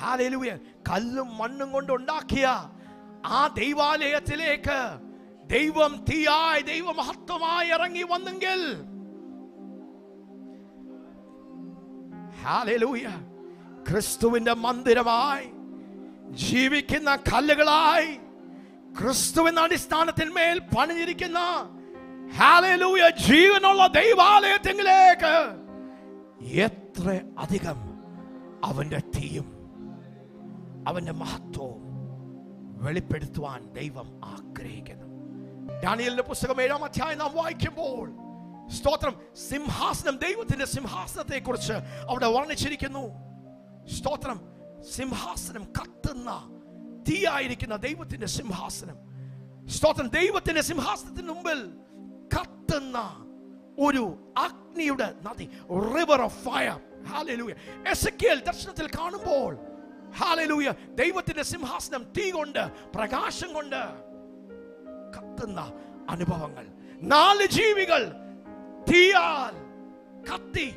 Hallelujah കല്ലും മണ്ണും കൊണ്ട് ഉണ്ടാക്കിയ ആ ദൈവാലയത്തിലേക്ക് ദൈവം തീയായി ദൈവമഹത്വമായി ഇറങ്ങി വന്നെങ്കിൽ. ഹാലലൂയ ക്രിസ്തുവിന്റെ മന്ദിരമായി ജീവിക്കുന്ന കല്ലുകളായി ക്രിസ്തുവിന്റെ അടിസ്ഥാനത്തിന്മേൽ പണിഞ്ഞിരിക്കുന്ന ഹാലലൂയ ജീവനുള്ള ദൈവാലയത്തിലേക്ക് എത്ര അധികം അവന്റെ തീയും അവന്റെ മഹത്വവും വെളിപ്പെടുത്തുവാൻ ദൈവം ആഗ്രഹിക്കുന്നു. ഡാനിയലിന്റെ പുസ്തകം ഏഴാം അധ്യായം നാം വായിക്കുമ്പോൾ സ്തോത്രം സിംഹാസനം ദൈവത്തിന്റെ സിംഹാസനത്തെ കുറിച്ച് അവിടെ വർണിച്ചിരിക്കുന്നു. സ്തോത്രം സിംഹാസനം കത്തുന്ന തീയായിരിക്കുന്ന ദൈവത്തിന്റെ സിംഹാസനം. സ്തോത്രം ദൈവത്തിന്റെ സിംഹാസനത്തിന് മുമ്പിൽ കത്തുന്ന ഒരു അഗ്നിയുടെ നദി river of fire hallelujah Ezekiel ദർശനത്തിൽ കാണുമ്പോൾ ഹാലലൂയ ദൈവത്തിന്റെ സിംഹാസനം തീ കൊണ്ട് പ്രകാശം കൊണ്ട് കത്തുന്ന അനുഭവങ്ങൾ നാല് ജീവികൾ തീയാൽ കത്തി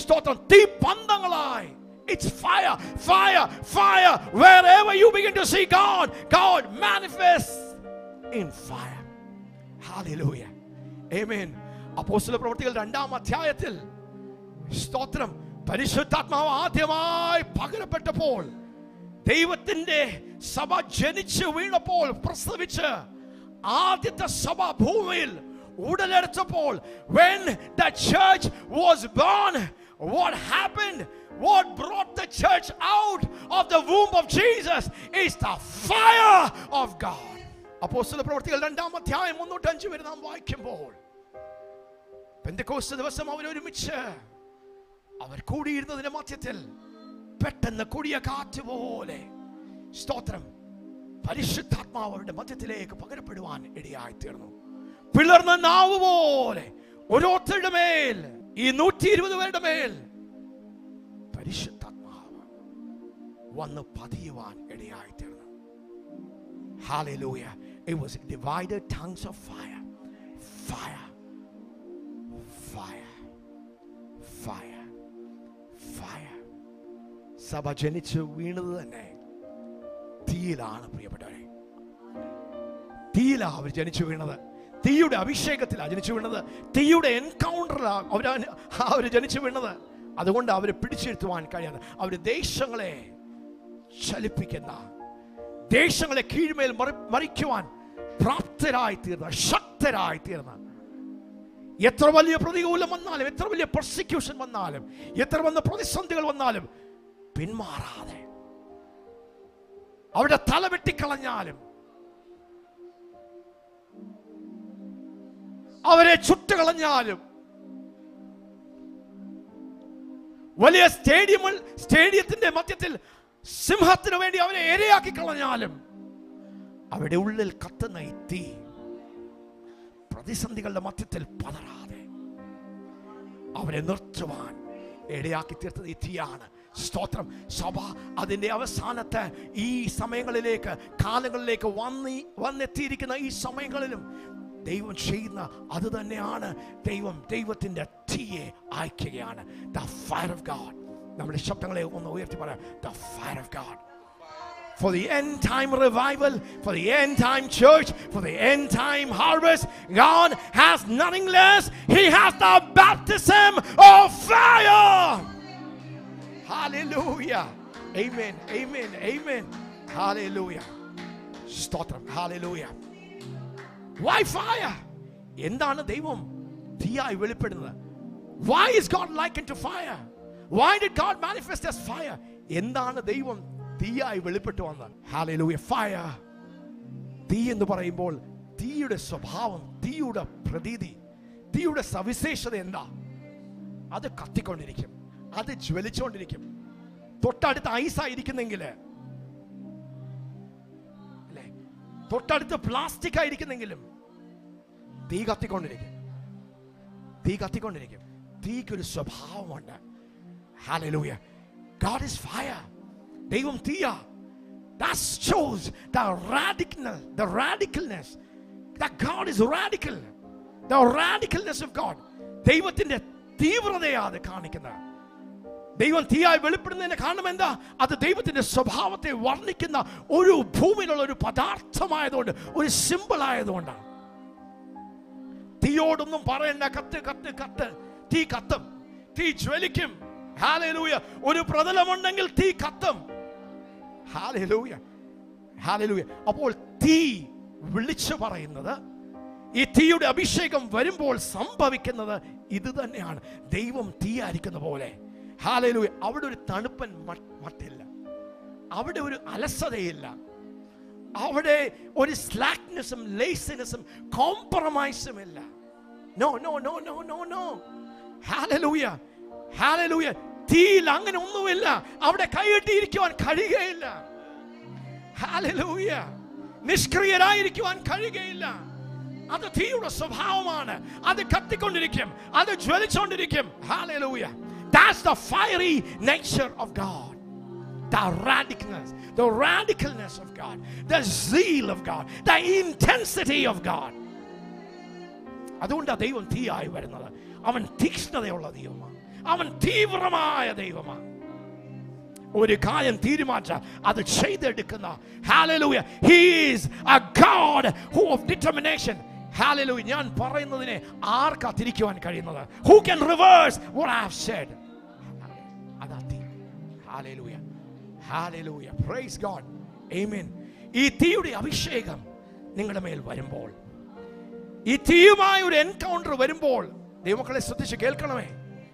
സ്തോത്രം തീ പന്തങ്ങളായി It's fire, fire, fire. Wherever you begin to see God, God manifests in fire. Hallelujah. Amen. അപ്പോസ്തല പ്രവർത്തികൾ രണ്ടാം അധ്യായത്തിൽ സ്തോത്രം. പരിശുദ്ധാത്മാവ് ആദ്യമായി പകരപ്പെട്ടപ്പോൾ ദൈവത്തിന്റെ സഭ ജനിച്ച് വീണപ്പോൾ പ്രസവിച്ച് ആദ്യത്തെ സഭ ഭൂമിയിൽ ഉടലെടുത്തപ്പോൾ when the church was born what happened? What brought the church out of the womb of Jesus is the fire of God. അപ്പോസ്തല പ്രവർത്തികൾ രണ്ടാം അധ്യായം മുന്നൂറ്റി അഞ്ച് വരെ നാം വായിക്കുമ്പോൾ പെന്തക്കോസ്ത് ദിവസം അവർ ഒരുമിച്ച് അവർ കൂടിയിരുന്നതിന്റെ മധ്യത്തിൽ പെട്ടെന്ന് കൂടിയ കാറ്റ് പോലെ സ്തോത്രം പരിശുദ്ധാത്മാവ് അവരുടെ മധ്യത്തിലേക്ക് പകരപ്പെടുവാൻ ഇടയായി തീർന്നു പിളർന്ന നാവ് പോലെ ഓരോരുത്തരുടെ മേൽ ഈ നൂറ്റി ഇരുപത് പേരുടെ മേൽ പരിശുദ്ധാത്മാവ് വന്ന് പതിയുവാൻ ഇടയായി തീർന്നു Hallelujah. It was divided tongues of fire. Fire. Fire. Fire. Fire. സഭ ജനിച്ച് വീണത് തന്നെ തീയിലാണ് പ്രിയപ്പെട്ടവരെ തീയിലാണ് അവർ ജനിച്ചു വീണത് തീയുടെ അഭിഷേകത്തിലാണ് ജനിച്ചു വീണത് തീയുടെ എൻകൗണ്ടറിലാണ് അവർ അവർ ജനിച്ചു വീണത് അതുകൊണ്ട് അവരെ പിടിച്ചിരുത്തുവാൻ കഴിയാതെ അവർ ദേശങ്ങളെ ചലിപ്പിക്കുന്ന ദേശങ്ങളെ കീഴ്മേൽ മറി- മറിക്കുവാൻ പ്രാപ്തരായി തീർന്ന ശക്തരായി തീർന്ന എത്ര വലിയ പ്രതികൂലം വന്നാലും എത്ര വലിയ പ്രോസിക്യൂഷൻ വന്നാലും എത്ര വന്ന പ്രതിസന്ധികൾ വന്നാലും പിന്മാറാതെ. അവിടെ തല വെട്ടിക്കളഞ്ഞാലും അവരെ ചുട്ടുകളഞ്ഞാലും വലിയ സ്റ്റേഡിയം സ്റ്റേഡിയത്തിന്റെ മധ്യത്തിൽ സിംഹത്തിനു വേണ്ടി അവരെ ഇരയാക്കി കളഞ്ഞാലും അവിടെ ഉള്ളിൽ കത്തുന്ന തീ പ്രതിസന്ധികളുടെ മധ്യത്തിൽ പതറാതെ. അവരെ നിർത്തുവാൻ ഇടയാക്കി തീർത്തത് ഇത്തിയാണ് സ്തോത്രം. സഭ അതിന്റെ അവസാനത്തെ ഈ സമയങ്ങളിലേക്ക് കാലങ്ങളിലേക്ക് വന്നി വന്നെത്തിയിരിക്കുന്ന ഈ സമയങ്ങളിലും ദൈവം ചെയ്യുന്ന അത് തന്നെയാണ്. ദൈവം ദൈവത്തിന്റെ തീയെ അയക്കുകയാണ്. ദ ഫയർ ഓഫ് ഗാഡ് നമ്മുടെ ശബ്ദങ്ങളെ ഒന്ന് ഉയർത്തി പറയാം. The fire of God for the end time revival, for the end time church, for the end time harvest. God has nothing less. He has the baptism of fire. Hallelujah. Amen. Amen. Amen. Hallelujah. സ്തോത്രം hallelujah why fire എന്താണ് ദൈവം തീയായി വെളിപ്പെടുന്നത് why is God like to fire why did God manifest as fire എന്താണ് ദൈവം തീയായി വെളിപ്പെട്ടു വന്നത് hallelujah fire തീ എന്ന് പറയുമ്പോൾ തീയുടെ സ്വഭാവം തീയുടെ പ്രതീതി തീയുടെ സവിശേഷത എന്താ? അത് കത്തിക്കൊണ്ടിരിക്കും. അത് ജ്വലിച്ചുകൊണ്ടിരിക്കും തൊട്ടടുത്ത് ഐസായിരിക്കുന്നെങ്കിൽ അല്ലേ? തൊട്ടടുത്ത് പ്ലാസ്റ്റിക് ആയിരിക്കുന്നെങ്കിലും തീ കത്തിക്കൊണ്ടിരിക്കും. തീ കത്തിക്കൊണ്ടിരിക്കും. തീക്കൊരു സ്വഭാവമുണ്ട്. ഹാലലൂയ ഗാഡ് ഇസ് fire. ദൈവം തീയ. That shows the radicalness the radicalness. That God is radical. The radicalness of God. തീവ്രതയാണ് കാണിക്കുന്നത്. ദൈവം തീയായി വെളിപ്പെടുന്നതിന് കാരണം എന്താ? അത് ദൈവത്തിന്റെ സ്വഭാവത്തെ വർണിക്കുന്ന ഒരു ഭൂമിയിലുള്ള ഒരു പദാർത്ഥമായതുകൊണ്ട് ഒരു സിമ്പിൾ ആയതുകൊണ്ടാണ്. തീയോടൊന്നും പറയണ്ട. കത്ത് കത്ത് കത്ത്. തീ കത്തും. തീ ജ്വലിക്കും. ഹാലലൂയ ഒരു പ്രതലമുണ്ടെങ്കിൽ തീ കത്തും. ഹാലലൂയ. ഹാലലൂയ. അപ്പോൾ തീ വിളിച്ചു പറയുന്നത് ഈ തീയുടെ അഭിഷേകം വരുമ്പോൾ സംഭവിക്കുന്നത് ഇത് തന്നെയാണ്. ദൈവം തീയായിരിക്കുന്ന പോലെ. ഹാലലൂയ. അവിടെ ഒരു തണുപ്പൻ മട്ടില്ല. അവിടെ ഒരു അലസതയില്ല. അവിടെ ഒരു സ്ലാക്നെസ്സും ലേസിനെസ്സും കോംപ്രമൈസും ഇല്ല. No no no no no no hallelujah. Hallelujah. തീയിൽ അങ്ങനെ ഒന്നുമില്ല. അവിടെ കൈയിട്ടിരിക്കുവാൻ കഴിയുകയില്ല. ഹാലലൂയ നിഷ്ക്രിയരായിരിക്കുവാൻ കഴിയുകയില്ല. അത് തീയുടെ സ്വഭാവമാണ്. അത് കത്തിക്കൊണ്ടിരിക്കും. അത് ജ്വലിച്ചുകൊണ്ടിരിക്കും ഹാലലൂയ That's the fiery nature of God. The radicalness, the radicalness of God, the zeal of God, the intensity of God. അതുകൊണ്ടാണ് ദൈവം തീയായി വരുന്നത്. അവൻ തീക്ഷ്ണതയുള്ള ദൈവമാണ്. അവൻ തീവ്രമായ ദൈവമാണ്. ഒരു കാര്യം തീരുമാനിച്ച അത് ചെയ്തെടുക്കുന്ന. ഞാൻ പറയുന്നതിനെ ആർക്കാ തിരിക്കുവാൻ കഴിയുന്നത്? ഹൂ ക്യാൻ റിവേഴ്സ് വോട്ട് ഈ തീയുടെ അഭിഷേകം നിങ്ങളുടെ മേൽ വരുമ്പോൾ ഈ തീയുമായ ഒരു എൻകൗണ്ടർ വരുമ്പോൾ ദൈവമക്കളെ ശ്രദ്ധിച്ച് കേൾക്കണമേ.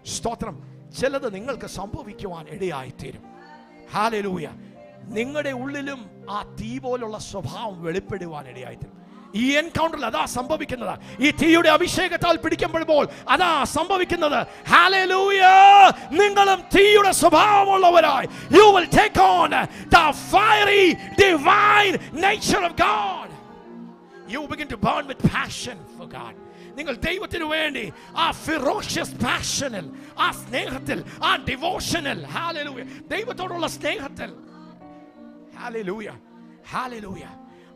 സ്തോത്രം. ചിലത് നിങ്ങൾക്ക് സംഭവിക്കുവാൻ ഇടയായിത്തീരും. ഹാലലൂയ നിങ്ങളുടെ ഉള്ളിലും ആ തീ പോലുള്ള സ്വഭാവം വെളിപ്പെടുവാൻ ഇടയായിത്തീരും. ഈ എൻകൗണ്ടറിൽ അതാ സംഭവിക്കുന്നത്. ഈ തീയുടെ അഭിഷേകത്താൽ പിടിക്കുമ്പോൾ അതാ സംഭവിക്കുന്നത്. നിങ്ങളും തീയുടെ സ്വഭാവമുള്ളവരായി. You will take on the fiery divine nature of God you begin to burn with passion for God. നിങ്ങൾ ദൈവത്തിന് വേണ്ടി ആ ഫിറോഷ്യസ് പാഷനിൽ ആ സ്നേഹത്തിൽ ആ ഡിവോഷനിൽ ഹാലലൂയ ദൈവത്തോടുള്ള സ്നേഹത്തിൽ. ഹാലലൂയ ഹാലലൂയ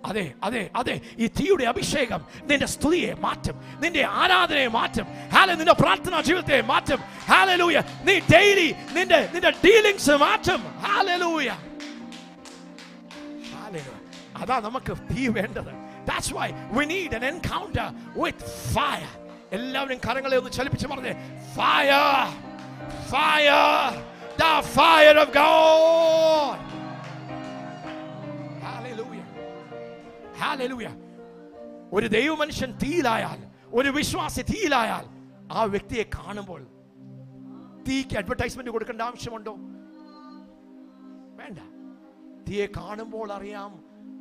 അതെ അതെ അതെ ഈ തീയുടെ അഭിഷേകം നിന്റെ സ്തുതിയെ മാറ്റും നിന്റെ ആരാധനയെ മാറ്റും ഹാല നിന്റെ പ്രാർത്ഥനാ ജീവിതത്തെ മാറ്റും ഹാലലൂയ നീ ഡെയിലി നിന്റെ നിന്റെ ഡീലിങ്സ് മാറ്റും ഹാലലൂയ Hallelujah. അതാ നമുക്ക് തീ വേണ്ടത്. That's why we need an encounter with fire. എല്ലാവരും കരങ്ങളെ ഒന്ന് ചലിപ്പിച്ച് പറഞ്ഞേ fire fire the fire of God Hallelujah. Hallelujah. ഒരു ദൈവമനുഷ്യൻ തീയിലായാൽ ഒരു വിശ്വാസി തീയിലായാൽ ആ വ്യക്തിയെ കാണുമ്പോൾ തീക്ക് അഡ്വർടൈസ്മെന്റ് കൊടുക്കേണ്ട ആവശ്യമുണ്ടോ വേണ്ട തീയെ കാണുമ്പോൾ അറിയാം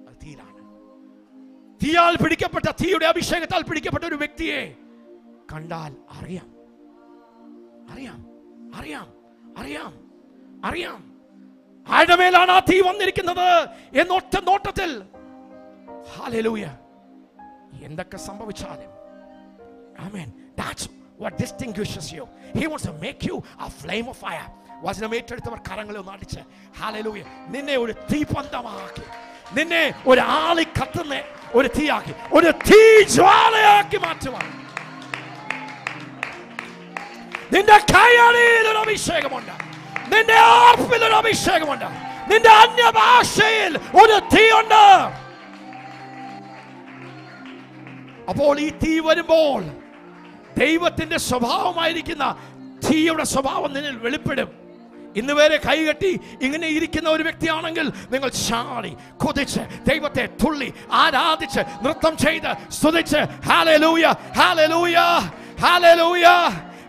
അത് തീയിലാണ് തീയാൽ പിടിക്കപ്പെട്ട തീയുടെ അഭിഷേകത്താൽ പിടിക്കപ്പെട്ട ഒരു വ്യക്തിയെ കണ്ടാൽ അറിയാം. അറിയാം. അറിയാം. അറിയാം. അറിയാം. ആരുടെ മേലാണ് ആ തീ വന്നിരിക്കുന്നത് എന്നൊറ്റ നോട്ടത്തിൽ. എന്തൊക്കെ സംഭവിച്ചാലും. ആമേൻ ഏറ്റെടുത്തവർ കരങ്ങളെ ഒന്ന് അടിച്ച്. ഹാലലൂയ നിന്നെ ഒരു തീപന്തമാക്കി നിന്നെ ഒരാളി കത്തുന്ന ഒരു തീയാക്കി ഒരു തീ ജ്വാലയാക്കി മാറ്റുവാൻ. നിന്റെ കൈയടിയിൽ ഒരു അഭിഷേകമുണ്ട്. നിന്റെ ആർപ്പിൽ ഒരു അഭിഷേകമുണ്ട്. നിന്റെ അന്യഭാഷയിൽ ഒരു തീയുണ്ട്. അപ്പോൾ ഈ തീ വരുമ്പോൾ ദൈവത്തിന്റെ സ്വഭാവമായിരിക്കുന്ന തീയുടെ സ്വഭാവം നിന്നിൽ വെളിപ്പെടും. ഇന്ന് വരെ കൈകെട്ടി ഇങ്ങനെ ഇരിക്കുന്ന ഒരു വ്യക്തിയാണെങ്കിൽ നിങ്ങൾ ചാടി കൊതിച്ച് ദൈവത്തെ തുള്ളി ആരാധിച്ച് നൃത്തം ചെയ്ത് സ്തുതിച്ച് ഹാലലൂയ ഹാലലൂയ ഹാലലൂയ.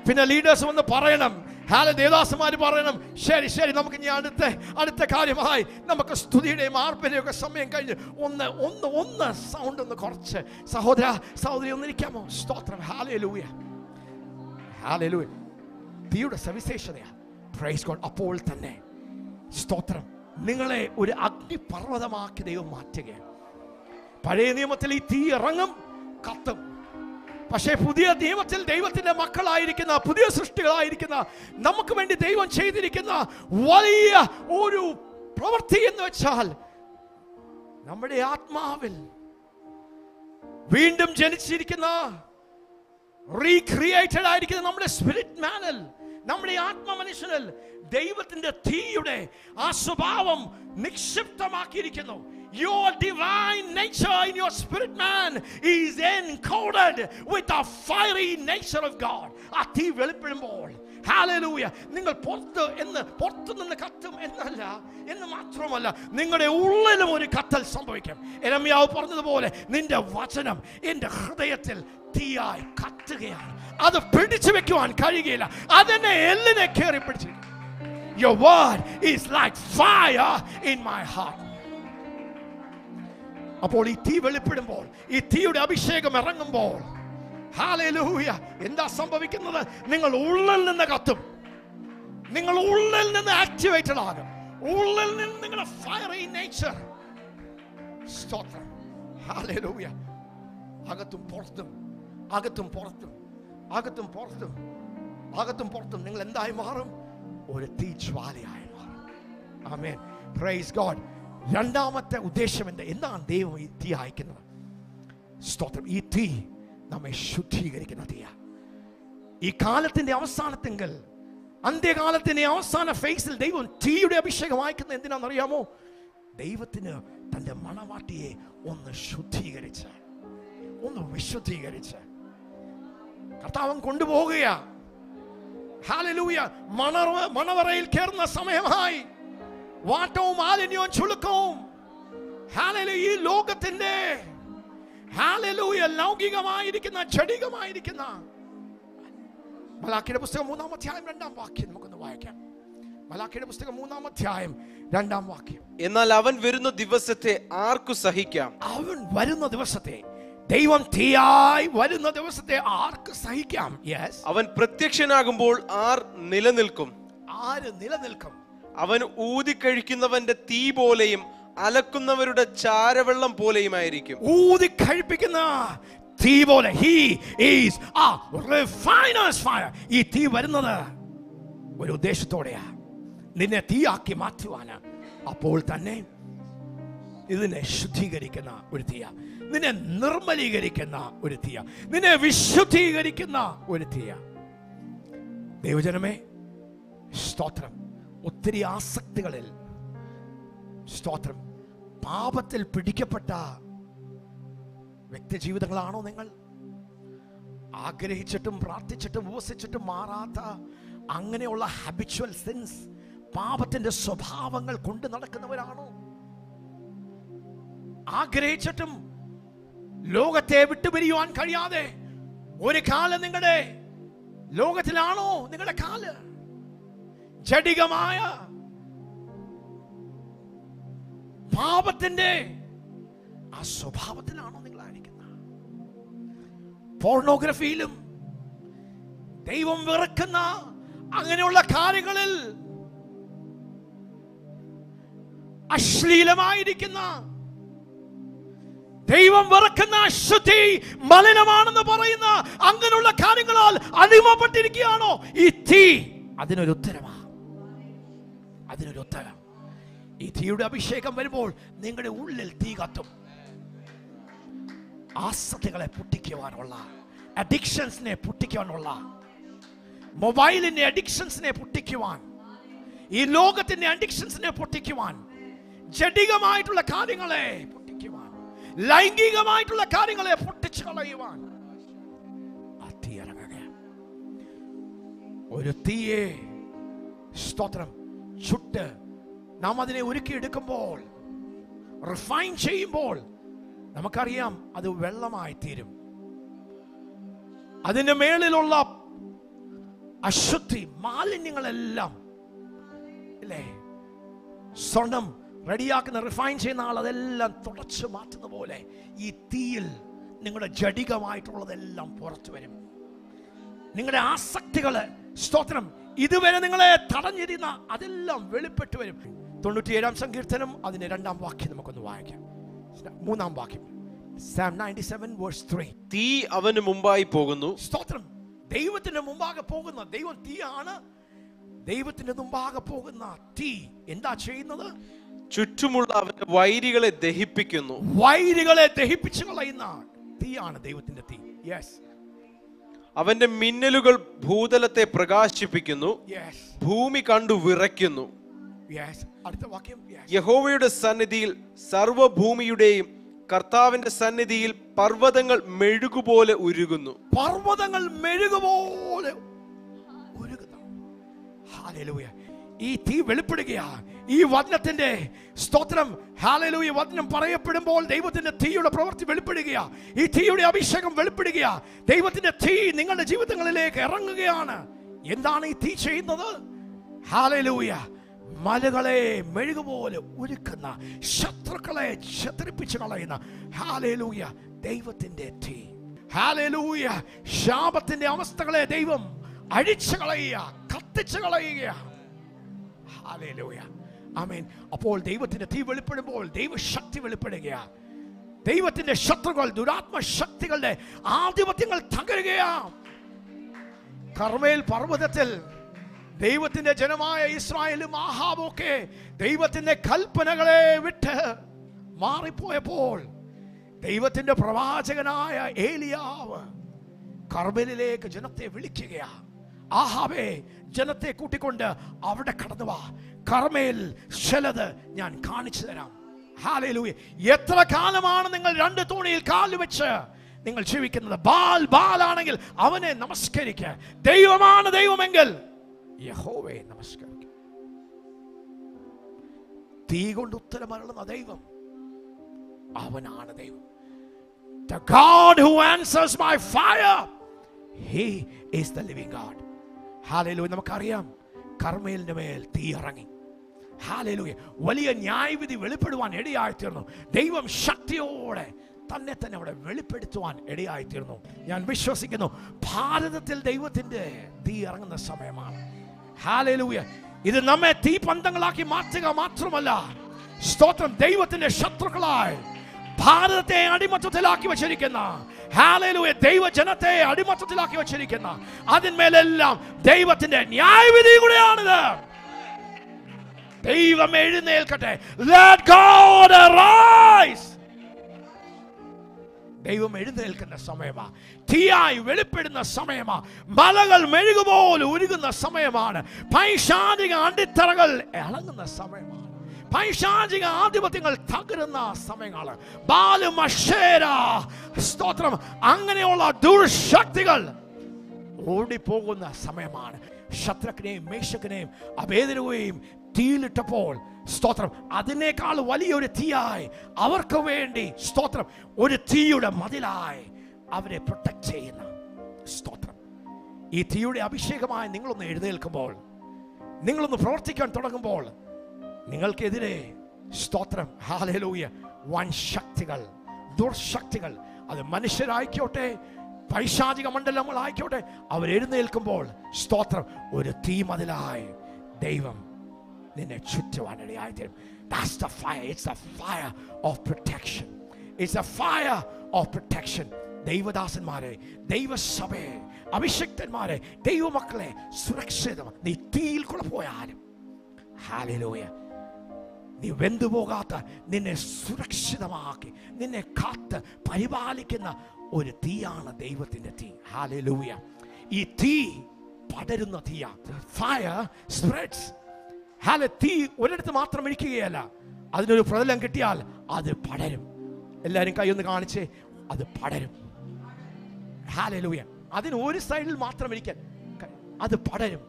പിന്നെ ലീഡേഴ്സ് വന്ന് പറയണം. ഹാല ദേവദാസന്മാർ പറയണം ശരി ശരി നമുക്ക് ഇനി അടുത്ത അടുത്ത കാര്യമായി നമുക്ക് സ്തുതിയുടെയും ആർപ്പന്റെയും ഒക്കെ സമയം കഴിഞ്ഞ് ഒന്ന് ഒന്ന് ഒന്ന് സൗണ്ട് ഒന്ന് കുറച്ച്. സഹോദര സഹോദരി ഒന്നിരിക്കാമോ? സ്തോത്രം. ഹാലലൂയ. ഹാലലൂയ. തീയുടെ സവിശേഷതയാ. പ്രൈസ് ഗോഡ് അപ്പോൾ തന്നെ. സ്തോത്രം. നിങ്ങളെ ഒരു അഗ്നിപർവതമാക്കി ദൈവം മാറ്റുകയാണ് പഴയ നിയമത്തിൽ ഈ തീ ഇറങ്ങും കത്തും. പക്ഷേ പുതിയ നിയമത്തിൽ ദൈവത്തിന്റെ മക്കളായിരിക്കുന്ന പുതിയ സൃഷ്ടികളായിരിക്കുന്ന നമുക്ക് വേണ്ടി ദൈവം ചെയ്തിരിക്കുന്ന വലിയ ഒരു പ്രവൃത്തി എന്ന് വെച്ചാൽ നമ്മുടെ ആത്മാവിൽ വീണ്ടും ജനിച്ചിരിക്കുന്ന റീക്രിയേറ്റഡ് ആയിരിക്കുന്ന നമ്മുടെ സ്പിരിറ്റ് മാനിൽ നമ്മുടെ ആത്മ മനുഷ്യനിൽ ദൈവത്തിന്റെ തീയുടെ ആ സ്വഭാവം നിക്ഷിപ്തമാക്കിയിരിക്കുന്നു Your divine nature in your spirit man is encoded with the fiery nature of God. ആ തീ വെളിപ്പെടുമ്പോൾ ഹാലലൂയ. നിങ്ങൾ പുറത്ത് എന്ന് പുറത്തു നിന്ന് കത്തും എന്നല്ല എന്ന് മാത്രമല്ല നിങ്ങളുടെ ഉള്ളിലും ഒരു കത്തൽ സംഭവിക്കും. എരമ്യാവ് പറഞ്ഞതുപോലെ നിന്റെ വചനം എന്റെ ഹൃദയത്തിൽ തീയായി കത്തുകയാണ്. അത് പിടിച്ചു വെക്കുവാൻ കഴിയുകയില്ല. അതെന്നെ എല്ലിനെ കയറി പിടിച്ചു Your word is like fire in my heart. അപ്പോൾ ഈ തീ വെളിപ്പെടുമ്പോൾ ഈ തീയുടെ അഭിഷേകം ഇറങ്ങുമ്പോൾ ഹാലൂയ എന്താ സംഭവിക്കുന്നത്? നിങ്ങൾ ഉള്ളിൽ നിന്ന് കത്തും. നിങ്ങൾ ഉള്ളിൽ നിന്ന് ആക്ടിവേറ്റഡ് ആകും. ഉള്ളിൽ നിന്ന് നിങ്ങളുടെ ഫയറി നേച്ചർ സ്തോത്രം. ഹാലൂയ അകത്തും പുറത്തും. അകത്തും പുറത്തും. അകത്തും പുറത്തും. അകത്തും പുറത്തും. നിങ്ങൾ എന്തായി മാറും? ഒരു തീ ജ്വാലയായി മാറും. ആമേൻ. പ്രൈസ് ഗോഡ് രണ്ടാമത്തെ ഉദ്ദേശം എന്താ? എന്താണ് ദൈവം ഈ തീ അയക്കുന്നത്? സ്തോത്രം. ഈ തീ നമ്മെ ശുദ്ധീകരിക്കുന്ന തീയ ഈ കാലത്തിന്റെ അവസാനത്തെങ്കിൽ അന്ത്യകാലത്തിന്റെ അവസാന ഫേസിൽ ദൈവം തീയുടെ അഭിഷേകം വായിക്കുന്നത് എന്തിനാണെന്നറിയാമോ? ദൈവത്തിന് തന്റെ മണവാട്ടിയെ ഒന്ന് ശുദ്ധീകരിച്ച് ഒന്ന് വിശുദ്ധീകരിച്ച്. കർത്താവൻ കൊണ്ടുപോകുക ഹാലലൂയ മണറ മണവറയിൽ കയറുന്ന സമയമായി. വാട്ടവും മാലിന്യവും ചുളുക്കവും. ഹാലലു ഈ ലോകത്തിന്റെ ഹാലലൂയ ലൗകികമായിരിക്കുന്ന ജടികമായിരിക്കുന്ന. മലാക്കിയുടെ പുസ്തകം മൂന്നാം അധ്യായം രണ്ടാം വാക്യം നമുക്കൊന്ന് വായിക്കാം. മലാക്കിയുടെ പുസ്തകം മൂന്നാം അധ്യായം രണ്ടാം വാക്യം. എന്നാൽ അവൻ വരുന്ന ദിവസത്തെ ആർക്കു സഹിക്കാം? അവൻ വരുന്ന ദിവസത്തെ ദൈവം തീയായി വരുന്ന ദിവസത്തെ ആർക്ക് സഹിക്കാം? യെസ് അവൻ പ്രത്യക്ഷനാകുമ്പോൾ ആർ നിലനിൽക്കും? ആര് നിലനിൽക്കും? അവൻ ഊതി കഴിക്കുന്നവന്റെ തീ പോലെയും അലക്കുന്നവരുടെ ചാരവെള്ളം പോലെയുമായിരിക്കും. ഊതി കഴിപ്പിക്കുന്ന തീ പോലെ. ഈസ് ഫയർ ഈ തീ വരുന്നത് ഒരു ഉദ്ദേശത്തോടെയാ. നിന്നെ തീയാക്കി മാറ്റുവാന്. അപ്പോൾ തന്നെ ഇതിനെ ശുദ്ധീകരിക്കുന്ന ഒരു തീയ. നിന്നെ നിർമ്മലീകരിക്കുന്ന ഒരു തീയ. നിന്നെ വിശുദ്ധീകരിക്കുന്ന ഒരു തീയ. ദൈവജനമേ സ്തോത്രം. ഒത്തിരി ആസക്തികളിൽ സ്തോത്രം. പാപത്തിൽ പിടിക്കപ്പെട്ട വ്യക്തി ജീവിതങ്ങളാണോ നിങ്ങൾ? ആഗ്രഹിച്ചിട്ടും പ്രാർത്ഥിച്ചിട്ടും ഉപസിച്ചിട്ടും മാറാത്ത അങ്ങനെയുള്ള ഹാബിച്വൽ സിൻസ് പാപത്തിന്റെ സ്വഭാവങ്ങൾ കൊണ്ട് നടക്കുന്നവരാണോ? ആഗ്രഹിച്ചിട്ടും ലോകത്തെ വിട്ടുപിരിയുവാൻ കഴിയാതെ ഒരു കാലം നിങ്ങളുടെ ലോകത്തിലാണോ നിങ്ങളുടെ കാൽ? ജഡികമായ പാപത്തിന്റെ ആ സ്വഭാവത്തിലാണോ നിങ്ങൾ ആയിരിക്കുന്നത്? പോർണോഗ്രഫിയിലും ദൈവം വെറുക്കുന്ന അങ്ങനെയുള്ള കാര്യങ്ങളിൽ അശ്ലീലമായിരിക്കുന്ന ദൈവം വെറുക്കുന്ന അശുദ്ധി മലിനമാണെന്ന് പറയുന്ന അങ്ങനെയുള്ള കാര്യങ്ങളാൽ അടിമപ്പെട്ടിരിക്കുകയാണോ? ഈ തീ അതിനൊരു ഉത്തരമാ അതിനൊരു ഉത്തരം ഈ തീയുടെ അഭിഷേകം വരുമ്പോൾ നിങ്ങളുടെ ഉള്ളിൽ തീ കത്തും. ആസക്തികളെ പൊട്ടിക്കുവാനുള്ള അഡിക്ഷൻസിനെ പൊട്ടിക്കുവാനുള്ള മൊബൈലിന്റെ അഡിക്ഷൻസിനെ പൊട്ടിക്കുവാൻ ഈ ലോകത്തിന്റെ അഡിക്ഷൻസിനെ പൊട്ടിക്കുവാൻ ജഡികമായിട്ടുള്ള കാര്യങ്ങളെ പൊട്ടിക്കുവാൻ ലൈംഗികമായിട്ടുള്ള കാര്യങ്ങളെ പൊട്ടിച്ചു കളയുവാൻ. ഒരു തീയെ സ്തോത്രം ചുട്ട് നാം അതിനെ ഒരുക്കിയെടുക്കുമ്പോൾ റിഫൈൻ ചെയ്യുമ്പോൾ നമുക്കറിയാം അത് വെള്ളമായി തീരും അതിന്റെ മേളിലുള്ള അശുദ്ധി മാലിന്യങ്ങളെല്ലാം അല്ലേ? സ്വർണം റെഡിയാക്കുന്ന റിഫൈൻ ചെയ്യുന്ന ആൾ അതെല്ലാം തുടച്ചു മാറ്റുന്ന പോലെ ഈ തീയിൽ നിങ്ങളുടെ ജടികമായിട്ടുള്ളതെല്ലാം പുറത്തു വരും. നിങ്ങളുടെ ആസക്തികൾ സ്തോത്രം ഇതുവരെ നിങ്ങളെ തടഞ്ഞിരുന്ന അതെല്ലാം വെളിപ്പെട്ടു വരും. തൊണ്ണൂറ്റിയേഴാം സങ്കീർത്തനം അതിന്റെ രണ്ടാം വാക്യം നമുക്കൊന്ന് വായിക്കാം. മൂന്നാം വാക്യം. Psalm ninety seven verse three തീ അവന് മുമ്പായി പോകുന്നു. സ്തോത്രം. ദൈവത്തിന്റെ മുമ്പാകെ പോകുന്ന ദൈവം തീയാണ്. ദൈവത്തിന്റെ മുമ്പാകെ പോകുന്ന തീ എന്താ ചെയ്യുന്നത്? ചുറ്റുമുള്ള അവന്റെ വൈരികളെ ദഹിപ്പിക്കുന്നു. വൈരികളെ ദഹിപ്പിച്ചു കളയുന്ന തീയാണ് ദൈവത്തിന്റെ തീ. യെസ് അവന്റെ മിന്നലുകൾ ഭൂതലത്തെ പ്രകാശിപ്പിക്കുന്നു. ഭൂമി കണ്ടു വിറയ്ക്കുന്നു. അടുത്ത വാക്യം. Yes. യഹോവയുടെ സന്നിധിയിൽ സർവഭൂമിയുടെയും കർത്താവിന്റെ സന്നിധിയിൽ പർവതങ്ങൾ മെഴുകുപോലെ ഉരുകുന്നു. പർവതങ്ങൾ മെഴുകുപോലെ ഈ തീ വെളിപ്പെടുകയാ ഈ വചനത്തിന്റെ സ്തോത്രം ഹാലലൂയ വചനം പറയപ്പെടുമ്പോൾ ദൈവത്തിന്റെ തീയുടെ പ്രവൃത്തി വെളിപ്പെടുകയാ. ഈ തീയുടെ അഭിഷേകം വെളിപ്പെടുകയാ. ദൈവത്തിന്റെ തീ നിങ്ങളുടെ ജീവിതങ്ങളിലേക്ക് ഇറങ്ങുകയാണ്. എന്താണ് ഈ തീ ചെയ്യുന്നത്? ഹാലലൂയ മലകളെ മെഴുകുപോലെ ഒരുക്കുന്ന ശത്രുക്കളെ ചിത്രിപ്പിച്ചു കളയുന്ന. ഹാലേലൂയ ദൈവത്തിന്റെ തീ ഹാലേലൂയ ശാപത്തിന്റെ അവസ്ഥകളെ ദൈവം അഴിച്ചു കളയുക കത്തിച്ചു കളയുക. ഹാലലൂയ ആമേൻ അപ്പോൾ ദൈവത്തിന്റെ തീ വെളിപ്പെടുമ്പോൾ ദൈവശക്തി വെളിപ്പെടുകയാണ് ദൈവത്തിന്റെ ശത്രുക്കൾ ദുരാത്മ ശക്തികളുടെ ആധിപത്യങ്ങൾ തകരുകയാണ്. കർമ്മയിൽ പർവതത്തിൽ ദൈവത്തിന്റെ ജനമായ ഇസ്രായേലും ആഹാബൊക്കെ ദൈവത്തിന്റെ കൽപ്പനകളെ വിട്ട് മാറിപ്പോയപ്പോൾ ദൈവത്തിന്റെ പ്രവാചകനായ ഏലിയാവ് കർബലിലേക്ക് ജനത്തെ വിളിക്കുകയാ. ആഹാബേ ജനത്തെ കൂട്ടിക്കൊണ്ട് അവിടെ കടന്നു വാ. കർമ്മയിൽ ചിലത് ഞാൻ കാണിച്ചു തരാം. ഹാലൂയ എത്ര കാലമാണ് നിങ്ങൾ രണ്ട് തോണിയിൽ കാൽ വെച്ച് നിങ്ങൾ ജീവിക്കുന്നത്? ബാൽ ബാലാണെങ്കിൽ അവനെ നമസ്കരിക്കുക ദൈവമാണ് ദൈവമെങ്കിൽ യഹോവയെ നമസ്കരിക്കുക തീ കൊണ്ട് ഉത്തരമരുളുന്ന ദൈവം അവനാണ് ദൈവം. The God who answers by fire, He is the living God. ഹാലലൂയ നമുക്കറിയാം കർമ്മേലിന്റെ മേൽ തീ ഇറങ്ങി. ഹാലലൂയ വലിയ ന്യായവിധി വെളിപ്പെടുവാൻ ഇടയായിത്തീർന്നു. ദൈവം ശക്തിയോടെ തന്നെ തന്നെ അവിടെ വെളിപ്പെടുത്തുവാൻ ഇടയായിത്തീർന്നു. ഞാൻ വിശ്വസിക്കുന്നു ഭാരതത്തിൽ ദൈവത്തിന്റെ തീ ഇറങ്ങുന്ന സമയമാണ്. ഇത് നമ്മെ തീ പന്തങ്ങളാക്കി മാറ്റുക മാത്രമല്ല. സ്തോത്രം ദൈവത്തിന്റെ ശത്രുക്കളായി ഭാരതത്തെ അടിമത്തത്തിലാക്കി വെച്ചിരിക്കുന്ന ഹാലയിലൂയ ദൈവജനത്തെ അടിമത്തത്തിലാക്കി വച്ചിരിക്കുന്ന അതിന്മേലെല്ലാം ദൈവത്തിന്റെ ന്യായവിധി കൂടെയാണിത്. ദൈവം എഴുന്നേൽക്കട്ടെ. Let God arise. ദൈവം എഴുന്നേൽക്കുന്ന സമയമാ. തീയായി വെളിപ്പെടുന്ന സമയമാ. മലകൾ മെഴുകുപോലെ ഉരുകുന്ന സമയമാണ്. പൈശാചിക അടിത്തറകൾ ഇളങ്ങുന്ന സമയമാണ്. പൈശാചിക ആധിപത്യങ്ങൾ തകരുന്ന സമയങ്ങൾ. ബാലും സ്തോത്രം. അങ്ങനെയുള്ള ദുർശക്തികൾ ഓടിപ്പോകുന്ന സമയമാണ്. ശത്രുക്കിനെയും മേശക്കിനെയും അഭേദനവേയും തീയിലിട്ടപ്പോൾ സ്തോത്രം. അതിനേക്കാൾ വലിയൊരു തീയായി അവർക്ക് വേണ്ടി സ്തോത്രം. ഒരു തീയുടെ മതിലായി അവരെ പ്രൊട്ടക്ട് ചെയ്യുന്ന സ്തോത്രം. ഈ തീയുടെ അഭിഷേകമായി നിങ്ങളൊന്ന് എഴുന്നേൽക്കുമ്പോൾ നിങ്ങളൊന്ന് പ്രവർത്തിക്കാൻ തുടങ്ങുമ്പോൾ നിങ്ങൾക്കെതിരെ സ്തോത്രം. ഹാലലൂയ വൻ ശക്തികൾ ദുർശക്തികൾ. അത് മനുഷ്യരായിക്കോട്ടെ പൈശാചിക മണ്ഡലങ്ങളായിക്കോട്ടെ അവരെഴുന്നേൽക്കുമ്പോൾ സ്തോത്രം. ഒരു തീ മതിലായി ദൈവം നിന്നെ ചുറ്റുവാനിടയായിത്തീരും തരും That's the fire. It's a fire of protection. It's a fire of protection. ദൈവദാസന്മാരെ ദൈവസഭയെ അഭിഷക്തന്മാരെ ദൈവമക്കളെ സുരക്ഷിതം. നീ തീയിൽ കൂടെ പോയാലും. ഹാലിലോയ നീ വെന്തുപോകാത്ത നിന്നെ സുരക്ഷിതമാക്കി നിന്നെ കാത്ത് പരിപാലിക്കുന്ന ഒരു തീയാണ് ദൈവത്തിന്റെ തീ. ഹാലിലൂയ ഈ തീ പടരുന്ന തീയാണ് ഫയർ സ്പ്രെഡ്സ് ഹാല തീ ഒരിടത്ത് മാത്രം ഇരിക്കുകയല്ല. അതിനൊരു പ്രതലം കിട്ടിയാൽ അത് പടരും. എല്ലാവരും കൈയൊന്ന് കാണിച്ചേ അത് പടരും. ഹാലലൂയ. അതിന് ഒരു സൈഡിൽ മാത്രം ഇരിക്കാൻ അത് പടരും.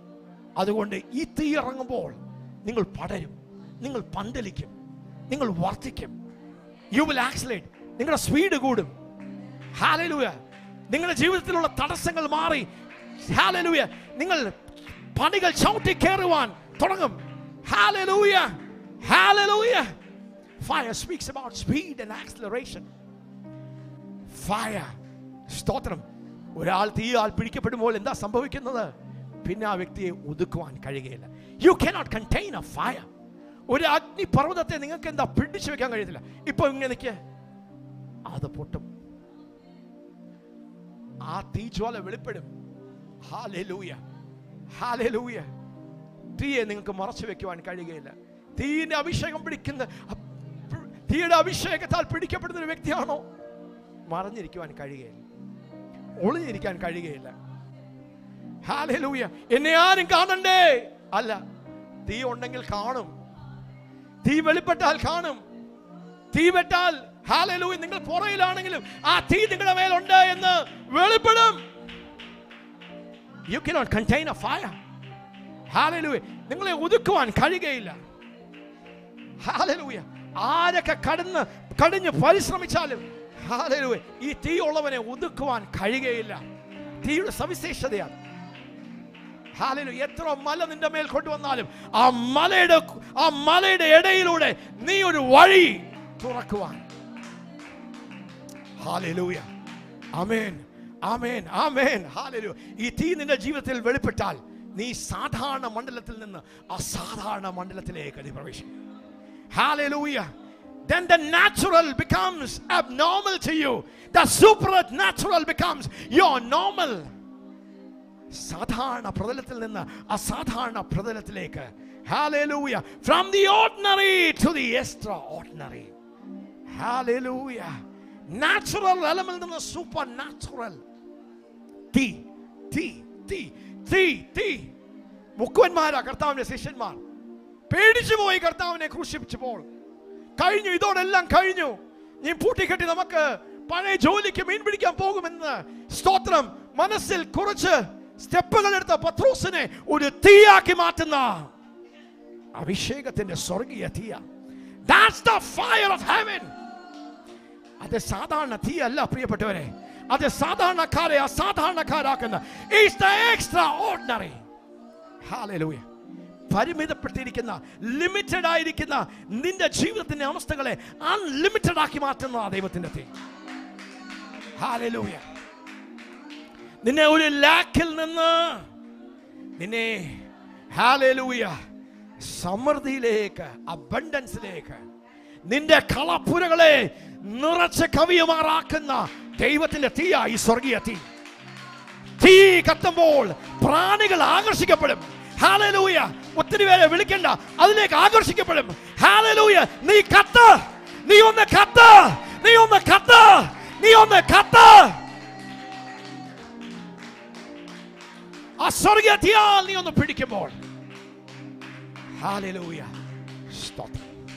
അതുകൊണ്ട് ഈ തീ ഇറങ്ങുമ്പോൾ നിങ്ങൾ പടരും. നിങ്ങൾ പന്തലിക്കും. നിങ്ങൾ വർദ്ധിക്കും യു വിൽ ആക്സിലേറ്റ് നിങ്ങളുടെ സ്പീഡ് കൂടും. ഹാലലൂയ. നിങ്ങളുടെ ജീവിതത്തിലുള്ള തടസ്സങ്ങൾ മാറി. ഹാലലൂയ. നിങ്ങൾ പണികൾ ചവിട്ടി കയറുവാൻ തുടങ്ങും. ഹാലലൂയ Hallelujah. Fire speaks about speed and acceleration. Fire. സ്തോത്രം. ഒരാൾ തീയാൽ പിടിക്കപ്പെടുമ്പോൾ എന്താ സംഭവിക്കുന്നത്? പിന്നെ ആ വ്യക്തിയെ ഒതുക്കുവാൻ കഴിയുകയില്ല. You cannot contain a fire ഒരു അഗ്നി പർവതത്തെ നിങ്ങൾക്ക് എന്താ പിടിച്ചു വെക്കാൻ കഴിയത്തില്ല? ഇപ്പൊ ഇങ്ങനെ നിൽക്കുക അത് പൊട്ടും. ആ തീജ്വാല വെളിപ്പെടും. ഹാലൂയ ഹാലൂയ തീയെ നിങ്ങൾക്ക് മറച്ചു വെക്കുവാൻ കഴിയുകയില്ല. തീയുടെ അഭിഷേകം പിടിക്കുന്ന തീയുടെ അഭിഷേകത്താൽ പിടിക്കപ്പെടുന്ന ഒരു വ്യക്തിയാണോ? മറഞ്ഞിരിക്കുവാൻ കഴിയുകയില്ല. ഒളിഞ്ഞിരിക്കാൻ കഴിയുകയില്ല. ഹാലൂയ എന്നെ ആരും കാണണ്ടേ? അല്ല തീ ഉണ്ടെങ്കിൽ കാണും. തീ വെളിപ്പെട്ടാൽ കാണും. തീ വെട്ടാൽ ഹാലലൂയ നിങ്ങൾ പുറയിലാണെങ്കിലും ആ തീ നിങ്ങളുടെ മേലുണ്ട് എന്ന് വെളിപ്പെടും. You can contain a fire hallelujah. നിങ്ങളെ ഒതുക്കുവാൻ കഴിയുകയില്ല. ഹാലലൂയ. ആരൊക്കെ കടന്ന് കടിഞ്ഞ് പരിശ്രമിച്ചാലും ഹാലലൂയ ഈ തീ ഉള്ളവനെ ഒതുക്കുവാൻ കഴിയുകയില്ല. തീയുടെ സവിശേഷതയാണ്. ഹാലലു എത്ര മല നിന്റെ മേൽ കൊണ്ടുവന്നാലും ആ മലയുടെ ആ മലയുടെ ഇടയിലൂടെ നീ ഒരു വഴി തുറക്കുവാൻ. ഹാലലൂയ. ആമേൻ. ആമേൻ. ആമേൻ. ഹാലലു ഈ തീ നിന്റെ ജീവിതത്തിൽ വെളിപ്പെട്ടാൽ നീ സാധാരണ മണ്ഡലത്തിൽ നിന്ന് അസാധാരണ മണ്ഡലത്തിലേക്ക് നീ പ്രവേശിക്കും hallelujah Then the natural becomes abnormal to you. The supernatural becomes your normal. സാധാരണ പ്രതലത്തിൽ നിന്ന് അസാധാരണ പ്രതലത്തിലേക്ക് ഹാലൂയ from the ordinary to the extraordinary ഹാലൂയ നാച്ചുറൽ എലമെന്റ് നിന്ന് സൂപ്പർ നാച്ചുറൽ തീ തീ തീ തീ തീ. മുക്കുവന്മാരാ കർത്താവിന്റെ ശിഷ്യന്മാർ. പേടിച്ചു പോയി കർത്താവിനെ ക്രൂശിപ്പിച്ചപ്പോൾ. കഴിഞ്ഞു ഇതോടെല്ലാം കഴിഞ്ഞു. നീ പൂട്ടിക്കെട്ടി നമുക്ക് പഴയ ജോലിക്ക് മീൻ പിടിക്കാൻ പോകുമെന്ന് സ്തോത്രം. മനസ്സിൽ കുറച്ച് സ്റ്റെപ്പുകൾ എടുത്ത പത്രോസിനെ ഒരു തീയാക്കി മാറ്റുന്ന അഭിഷേകത്തിന്റെ സ്വർഗീയ തീയ. That's the fire of heaven അത് സാധാരണ തീയല്ല പ്രിയപ്പെട്ടവരെ. അത് സാധാരണക്കാരെ അസാധാരണക്കാരാക്കുന്ന. Extraordinary. പരിമിതപ്പെട്ടിരിക്കുന്ന ലിമിറ്റഡ് ആയിരിക്കുന്ന നിന്റെ ജീവിതത്തിന്റെ അവസ്ഥകളെ അൺലിമിറ്റഡ് ആക്കി മാറ്റുന്ന ദൈവത്തിന്റെ നിന്നെ ഒരു ലാക്കിൽ നിന്ന് നിന്നെ ഹാലലൂയ സമൃദ്ധിയിലേക്ക് അബണ്ടൻസിലേക്ക് നിന്റെ കളപ്പുരകളെ നിറച്ച് കവിയുമാറാക്കുന്ന ദൈവത്തിന്റെ തീയായി സ്വർഗീയ തീ. തീ കത്തുമ്പോൾ പ്രാണികൾ ആകർഷിക്കപ്പെടും. ഹാലലൂയ ഒത്തിരി പേരെ വിളിക്കണ്ട. അതിലേക്ക് ആകർഷിക്കപ്പെടും. ഹാലലൂയ നീ കത്ത്. നീ ഒന്ന് കത്ത്. നീ ഒന്ന് കത്ത്. നീ ഒന്ന് കത്ത്. ആ സ്വർഗീയ തീയാൽ നീ ഒന്ന് പിടിക്കുമ്പോൾ. ഹാലലൂയ സ്തോത്രം.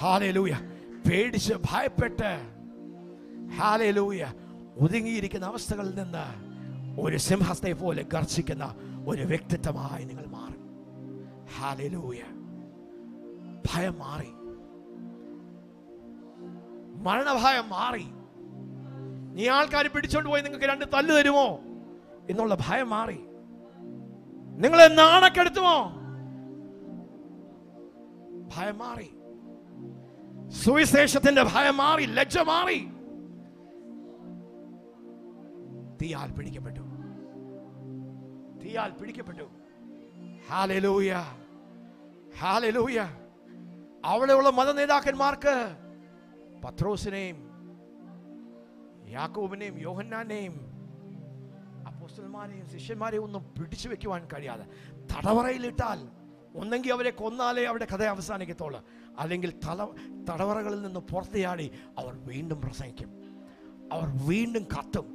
ഹാലലൂയ പേടിച്ച് ഭയപ്പെട്ട് ഹാലലൂയ. ഒതുങ്ങിയിരിക്കുന്ന അവസ്ഥകളിൽ നിന്ന് ഒരു സിംഹത്തെ പോലെ ഗർജിക്കുന്ന ഒരു വ്യക്തിത്വമായി നിങ്ങൾ മാറും. ഹാലലൂയ. ഭയം മാറി. മരണഭയം മാറി. നീ ആൾക്കാർ പിടിച്ചോണ്ട് പോയി നിങ്ങൾക്ക് രണ്ട് തല്ല് തരുമോ എന്നുള്ള ഭയം മാറി. നിങ്ങളെ നാണക്കെടുത്തുമോ? ഭയം മാറി. സുവിശേഷത്തിന്റെ ഭയം മാറി ലജ്ജ മാറി. തീയാൽ പിടിക്കപ്പെട്ടു. തീയാൽ പിടിക്കപ്പെട്ടു. ഹാലലൂയ ഹാലലൂയ അവിടെയുള്ള മത നേതാക്കന്മാർക്ക് പത്രോസിനെയും യാക്കോബിനെയും യോഹന്നാനെയും അപ്പോസ്റ്റന്മാരെയും ശിഷ്യന്മാരെയും ഒന്നും പിടിച്ചു വെക്കുവാൻ കഴിയാതെ തടവറയിലിട്ടാൽ ഒന്നെങ്കിൽ അവരെ കൊന്നാലേ അവിടെ കഥ അവസാനിക്കത്തുള്ളൂ. അല്ലെങ്കിൽ തല തടവറകളിൽ നിന്ന് പുറത്തിയാടി അവർ വീണ്ടും പ്രസംഗിക്കും. അവർ വീണ്ടും കത്തും.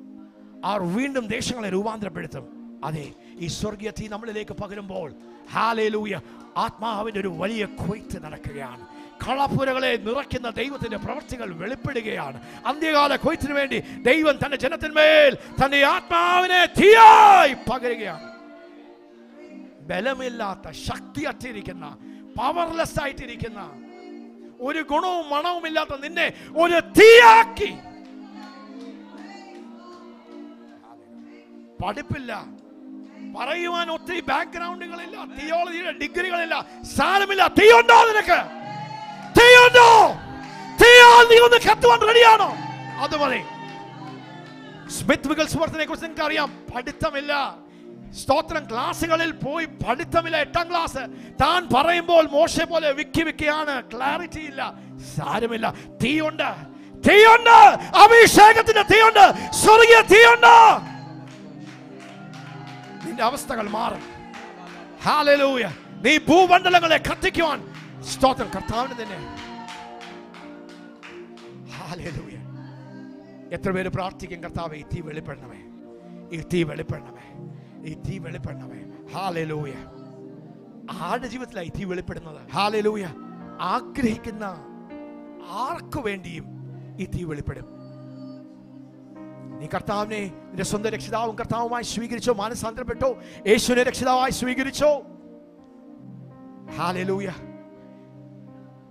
അവർ വീണ്ടും ദേശങ്ങളെ രൂപാന്തരപ്പെടുത്തും. അതെ ഈ സ്വർഗീയ തീ നമ്മളിലേക്ക് പകരുമ്പോൾ ഹാലേലൂയ ആത്മാവിന്റെ ഒരു വലിയ കൊയ്ത്ത് നടക്കുകയാണ്. കളപ്പുരകളെ നിറയ്ക്കുന്ന ദൈവത്തിന്റെ പ്രവൃത്തികൾ വെളിപ്പെടുകയാണ്. അന്ത്യകാല കൊയ്ത്തിനു വേണ്ടി ദൈവം തന്റെ ജനത്തിന്മേൽ തന്റെ ആത്മാവിനെ തീയായി പകരുകയാണ്. ബലമില്ലാത്ത ശക്തി അറ്റിരിക്കുന്ന പവർലെസ് ആയിട്ടിരിക്കുന്ന ഒരു ഗുണവും മണവും ഇല്ലാത്ത നിന്നെ ഒരു തീയാക്കി പഠിപ്പില്ല. പറയുവാൻ ഒത്തിരി ബാക്ക്ഗ്രൗണ്ടുകളില്ല തിയോളജിയുടെ ഡിഗ്രികളില്ല സാരമില്ല. തീയുണ്ടോ നിനക്ക്? തീയുണ്ടോ? തീയാ നീ ഒന്ന് കത്തുവാൻ റെഡിയാണോ അത് മതി. സ്മിത്ത് വികൽസ്വർത്തിനെ കുറിച്ച് നിങ്ങൾക്ക് അറിയാം പഠിത്തമില്ല. സ്തോത്രം ക്ലാസ്സുകളിൽ പോയി പഠിത്തമില്ല. എട്ടാം ക്ലാസ് താൻ പറയുമ്പോൾ മോശം പോലെ വിക്കി വിക്കിയാണ്. ക്ലാരിറ്റി ഇല്ല. സാരമില്ല. തീയുണ്ട്. തീയുണ്ട്. അഭിഷേകത്തിന്റെ തീയുണ്ട്. സ്വർഗീയ തീയുണ്ട്. നിന്റെ അവസ്ഥകൾ മാറും. ഹാലലൂയ നീ ഭൂമണ്ഡലങ്ങളെ കത്തിക്കുവാൻ സ്തോത്രം. കർത്താവിന് തന്നെ. എത്ര പേര് പ്രാർത്ഥിക്കും കർത്താവ് ഈ തീ വെളിപ്പെടണമേ. ഈ തീ വെളിപ്പെടണമേ. ഈ തീ വെളിപ്പെടണമേ. ഹാലലൂയ ആരുടെ ജീവിതത്തിലായി തീ വെളിപ്പെടുന്നത്? ഹാലലൂയ ആഗ്രഹിക്കുന്ന ആർക്കു വേണ്ടിയും ഈ തീ വെളിപ്പെടും. നീ കർത്താവിനെ നിന്റെ സ്വന്തം രക്ഷിതാവും കർത്താവുമായി സ്വീകരിച്ചോ മാനസാന്തരപ്പെട്ടോ? യേശുവിനെ രക്ഷിതാവായി സ്വീകരിച്ചോ? ഹാലലൂയ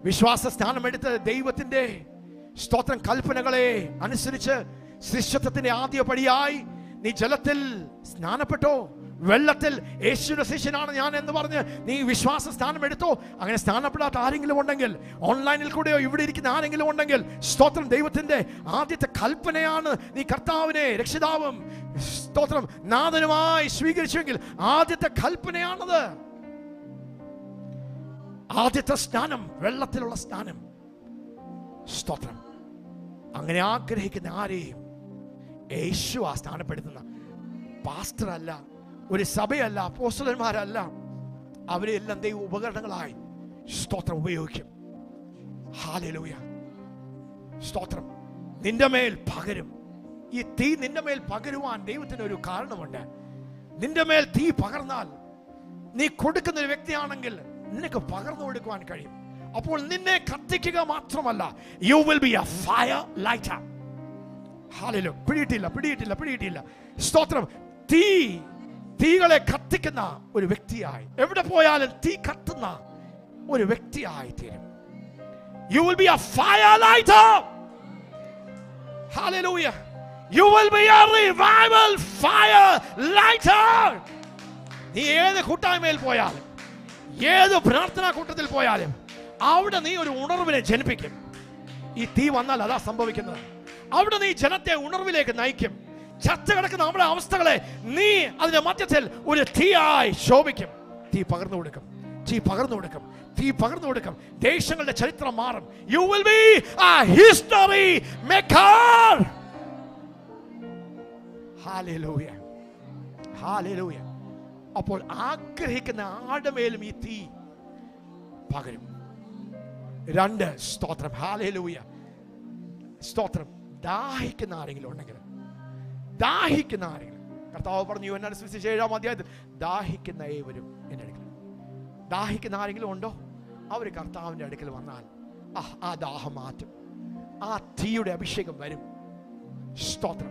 വിശ്വാസ സ്ഥാനമെടുത്ത് ദൈവത്തിന്റെ സ്തോത്രം കൽപ്പനകളെ അനുസരിച്ച് ശിഷ്യത്വത്തിന്റെ ആദ്യ പടിയായി നീ ജലത്തിൽ സ്നാനപ്പെട്ടോ? വെള്ളത്തിൽ യേശുവിന്റെ ശിഷ്യനാണ് ഞാൻ എന്ന് പറഞ്ഞ് നീ വിശ്വാസ സ്ഥാനം എടുത്തോ? അങ്ങനെ സ്ഥാനപ്പെടാത്ത ആരെങ്കിലും ഉണ്ടെങ്കിൽ ഓൺലൈനിൽ കൂടെയോ ഇവിടെ ഇരിക്കുന്ന ആരെങ്കിലും ഉണ്ടെങ്കിൽ സ്തോത്രം ദൈവത്തിന്റെ ആദ്യത്തെ കൽപ്പനയാണ് നീ കർത്താവിനെ രക്ഷിതാവും. സ്തോത്രം നാഥനുമായി സ്വീകരിച്ചുവെങ്കിൽ ആദ്യത്തെ കൽപ്പനയാണത്. ആദ്യത്തെ സ്നാനം വെള്ളത്തിലുള്ള സ്നാനം സ്തോത്രം. അങ്ങനെ ആഗ്രഹിക്കുന്ന ആരെയും യേശു ആ സ്ഥാനപ്പെടുത്തുന്ന പാസ്റ്റർ അല്ല ഒരു സഭയല്ല അപ്പോസ്റ്റലന്മാരല്ല അവരെല്ലാം ദൈവ ഉപകരണങ്ങളായി സ്തോത്രം ഉപയോഗിക്കും. ഹാലലൂയ സ്തോത്രം. നിന്റെ മേൽ പകരും. ഈ തീ നിന്റെ മേൽ പകരുവാൻ ദൈവത്തിന് ഒരു കാരണമുണ്ട്. നിന്റെ മേൽ തീ പകർന്നാൽ നീ കൊടുക്കുന്ന ഒരു വ്യക്തിയാണെങ്കിൽ നിനക്ക് പകർന്നു കൊടുക്കുവാൻ കഴിയും. അപ്പോൾ നിന്നെ കത്തിക്കുക മാത്രമല്ല you will be a fire lighter ഹാലലോ പിടിയിട്ടില്ല പിടിയിട്ടില്ല പിടിയിട്ടില്ല. സ്തോത്രം. തീ തീകളെ കത്തിക്കുന്ന ഒരു വ്യക്തിയായി. എവിടെ പോയാലും തീ കത്തുന്ന ഒരു വ്യക്തിയായി തീരും. You will be a fire lighter hallelujah you will be a revival fire lighter നീ ഏത് കൂട്ടായ്മയിൽ പോയാലും ഏത് പ്രാർത്ഥനാ കൂട്ടത്തിൽ പോയാലും അവിടെ നീ ഒരു ഉണർവിനെ ജനിപ്പിക്കും. ഈ തീ വന്നാൽ അതാ സംഭവിക്കുന്നത്. അവിടെ നീ ജനത്തെ ഉണർവിലേക്ക് നയിക്കും. ചത്ത കിടക്കുന്ന നമ്മുടെ അവസ്ഥകളെ നീ അതിന്റെ മധ്യത്തിൽ ഒരു തീയായി ശോഭിക്കും. തീ പകർന്നു കൊടുക്കും. തീ പകർന്നു കൊടുക്കും. തീ പകർന്നു കൊടുക്കും. ദേശങ്ങളുടെ ചരിത്രം മാറും. You will be a history maker ഹാലൂയ ഹാലൂയ അപ്പോൾ ആഗ്രഹിക്കുന്ന ആടമേലും ഈ തീ പകരും. രണ്ട് സ്തോത്രം. ഹാലൂയ സ്തോത്രം. ദാഹിക്കുന്ന ആരെങ്കിലും ഉണ്ടെങ്കിൽ ദാഹിക്കുന്ന ആരെങ്കിലും. കർത്താവ് പറഞ്ഞു എന്നാണ് സുവിശേഷം ഏഴാം അധ്യായത്തിൽ ദാഹിക്കുന്ന ഏവരും എന്റെ അടുക്കൽ. ദാഹിക്കുന്ന ആരെങ്കിലും ഉണ്ടോ? അവർ കർത്താവിന്റെ അടുക്കൽ വന്നാൽ ആ ആ ദാഹം മാറ്റും. ആ തീയുടെ അഭിഷേകം വരും. സ്തോത്രം.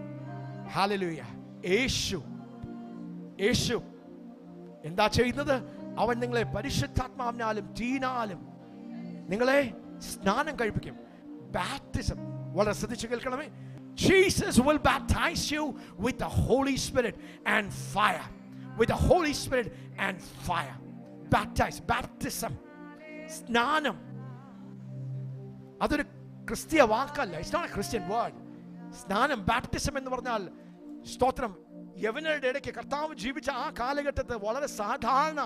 ഹാലലൂയ യേശു. യേശു. എന്താ ചെയ്യുന്നത്? അവൻ നിങ്ങളെ പരിശുദ്ധാത്മാവിനാലും തീനാലും നിങ്ങളെ സ്നാനം കഴിപ്പിക്കും. ബാപ്റ്റിസം. വളരെ ശ്രദ്ധിച്ചു കേൾക്കണമേ. Jesus will baptize you with the Holy Spirit and fire. With the Holy Spirit and fire. Baptize, baptism. സ്നാനം അതൊരു ക്രിസ്തീയ വാക്കല്ല it's not a Christian word സ്നാനം ബാപ്റ്റിസം എന്ന് പറഞ്ഞാൽ സ്തോത്രം യവനരുടെ ഇടയ്ക്ക് കർത്താവ് ജീവിച്ച ആ കാലഘട്ടത്തിൽ വളരെ സാധാരണ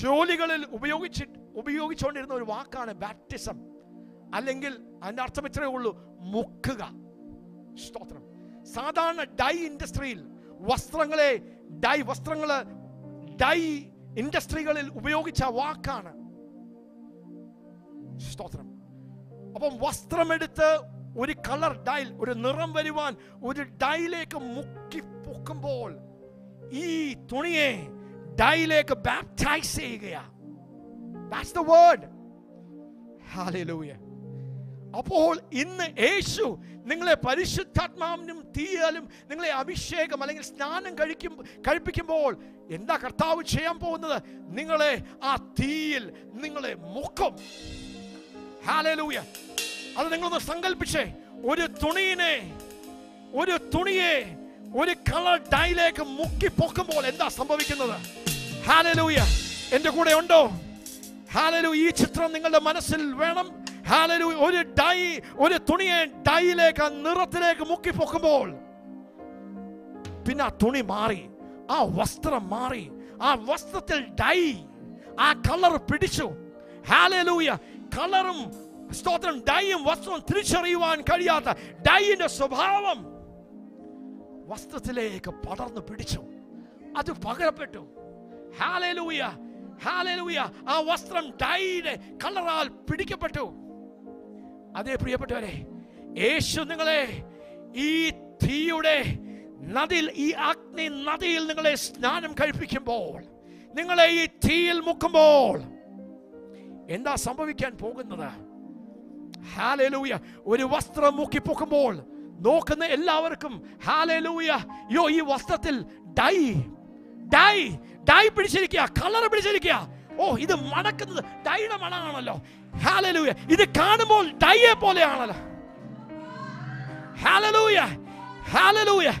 ജോലികളിൽ ഉപയോഗിച്ച് ഉപയോഗിച്ചുകൊണ്ടിരുന്ന ഒരു വാക്കാണ് ബാപ്റ്റിസം അല്ലെങ്കിൽ അതിന്റെ അർത്ഥം ഇത്രയേ ഉള്ളൂ മുക്കുക സ്തോത്രം സാധാരണ ഡൈ ഇൻഡസ്ട്രിയിൽ വസ്ത്രങ്ങളെ ഡൈ വസ്ത്രങ്ങൾ ഡൈ ഇൻഡസ്ട്രികളിൽ ഉപയോഗിച്ച വാക്കാണ് സ്തോത്രം അപ്പം വസ്ത്രമെടുത്ത് ഒരു കളർ ഡൈൽ ഒരു നിറം വരുവാൻ ഒരു ഡൈയിലേക്ക് മുക്കി പൊക്കുമ്പോൾ ഈ തുണിയെ ഡൈയിലേക്ക് ബാപ്റ്റൈസ് ചെയ്യുകയാണ്. Hallelujah. അപ്പോൾ ഇന്ന് യേശു നിങ്ങളെ പരിശുദ്ധാത്മാവിനും തീയാലും നിങ്ങളെ അഭിഷേകം അല്ലെങ്കിൽ സ്നാനം കഴിക്കും കഴിപ്പിക്കുമ്പോൾ എന്താ കർത്താവ് ചെയ്യാൻ പോകുന്നത്? നിങ്ങളെ ആ തീയിൽ നിങ്ങളെ മുക്കും ഹാലലൂയ അത് നിങ്ങളൊന്ന് സങ്കല്പിച്ചേ ഒരു തുണീനെ ഒരു തുണിയെ ഒരു കളർ ഡൈലേക്ക് മുക്കി പൊക്കുമ്പോൾ എന്താ സംഭവിക്കുന്നത്? ഹാലലൂയ എന്റെ കൂടെ ഉണ്ടോ? ഹാലലു ഈ ചിത്രം നിങ്ങളുടെ മനസ്സിൽ വേണം. ഹാലലു ഒരു ഡൈ ഒരു തുണിയെ ഡൈയിലേക്ക് നിറത്തിലേക്ക് മുക്കി പൊക്കുമ്പോൾ പിന്നെ ആ തുണി മാറി ആ വസ്ത്രം മാറി ആ വസ്ത്രത്തിൽ ഡൈ ആ കളർ പിടിച്ചു. ഹാലലൂയ കളറും സ്തോത്രം ഡൈയും വസ്ത്രവും തിരിച്ചറിയുവാൻ കഴിയാത്ത ഡൈയിന്റെ സ്വഭാവം വസ്ത്രത്തിലേക്ക് പടർന്നു പിടിച്ചു. അത് പകരപ്പെട്ടു. ഹാലലൂയ ഹാലലൂയ ആ വസ്ത്രം ഡൈയുടെ കളറാൽ പിടിക്കപ്പെട്ടു. അതേ പ്രിയപ്പെട്ടവരെ യേശു നിങ്ങളെ ഈ തീയുടെ നദിയിൽ ഈ അഗ്നി നദിയിൽ നിങ്ങളെ സ്നാനം കഴിപ്പിക്കുമ്പോൾ നിങ്ങളെ ഈ തീയിൽ മുക്കുമ്പോൾ എന്താ സംഭവിക്കാൻ പോകുന്നത്? ഹാലലൂയ. ഒരു വസ്ത്രം മുക്കി പൊക്കുമ്പോൾ നോക്കുന്ന എല്ലാവർക്കും ഹാലലൂയ. യോ ഈ വസ്ത്രത്തിൽ ഡൈ ഡൈ ഡൈ പിടിച്ചിരിക്കുക കളർ പിടിച്ചിരിക്കുക. ഓ ഇത് മണക്കുന്നത് ഡൈയുടെ മണമാണല്ലോ. ഹാലലൂയ ഇത് കാണുമ്പോൾ ഡൈയെ പോലെയാണല്ലോ. ഹാലലൂയ ഹാലലൂയ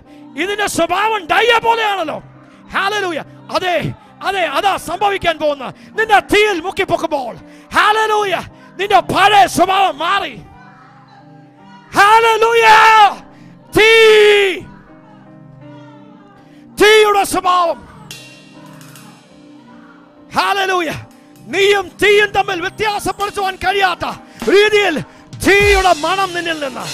ഇതിന്റെ സ്വഭാവം ഡൈയെ പോലെയാണല്ലോ. ഹാലലൂയ അതെ അതെ അതാ സംഭവിക്കാൻ പോകുന്ന നിന്റെ തീയിൽ മുക്കിപ്പൊക്കുമ്പോൾ. ഹാലലൂയ നിന്റെ പഴയ സ്വഭാവം മാറി. ഹാലലൂയ തീ. തീയുടെ സ്വഭാവം. ഹാലലൂയ. നീയും തീയും തമ്മിൽ വ്യത്യാസപ്പെടുത്തുവാൻ കഴിയാത്ത രീതിയിൽ തീയുടെ മണം നിന്നിൽ നിന്ന്.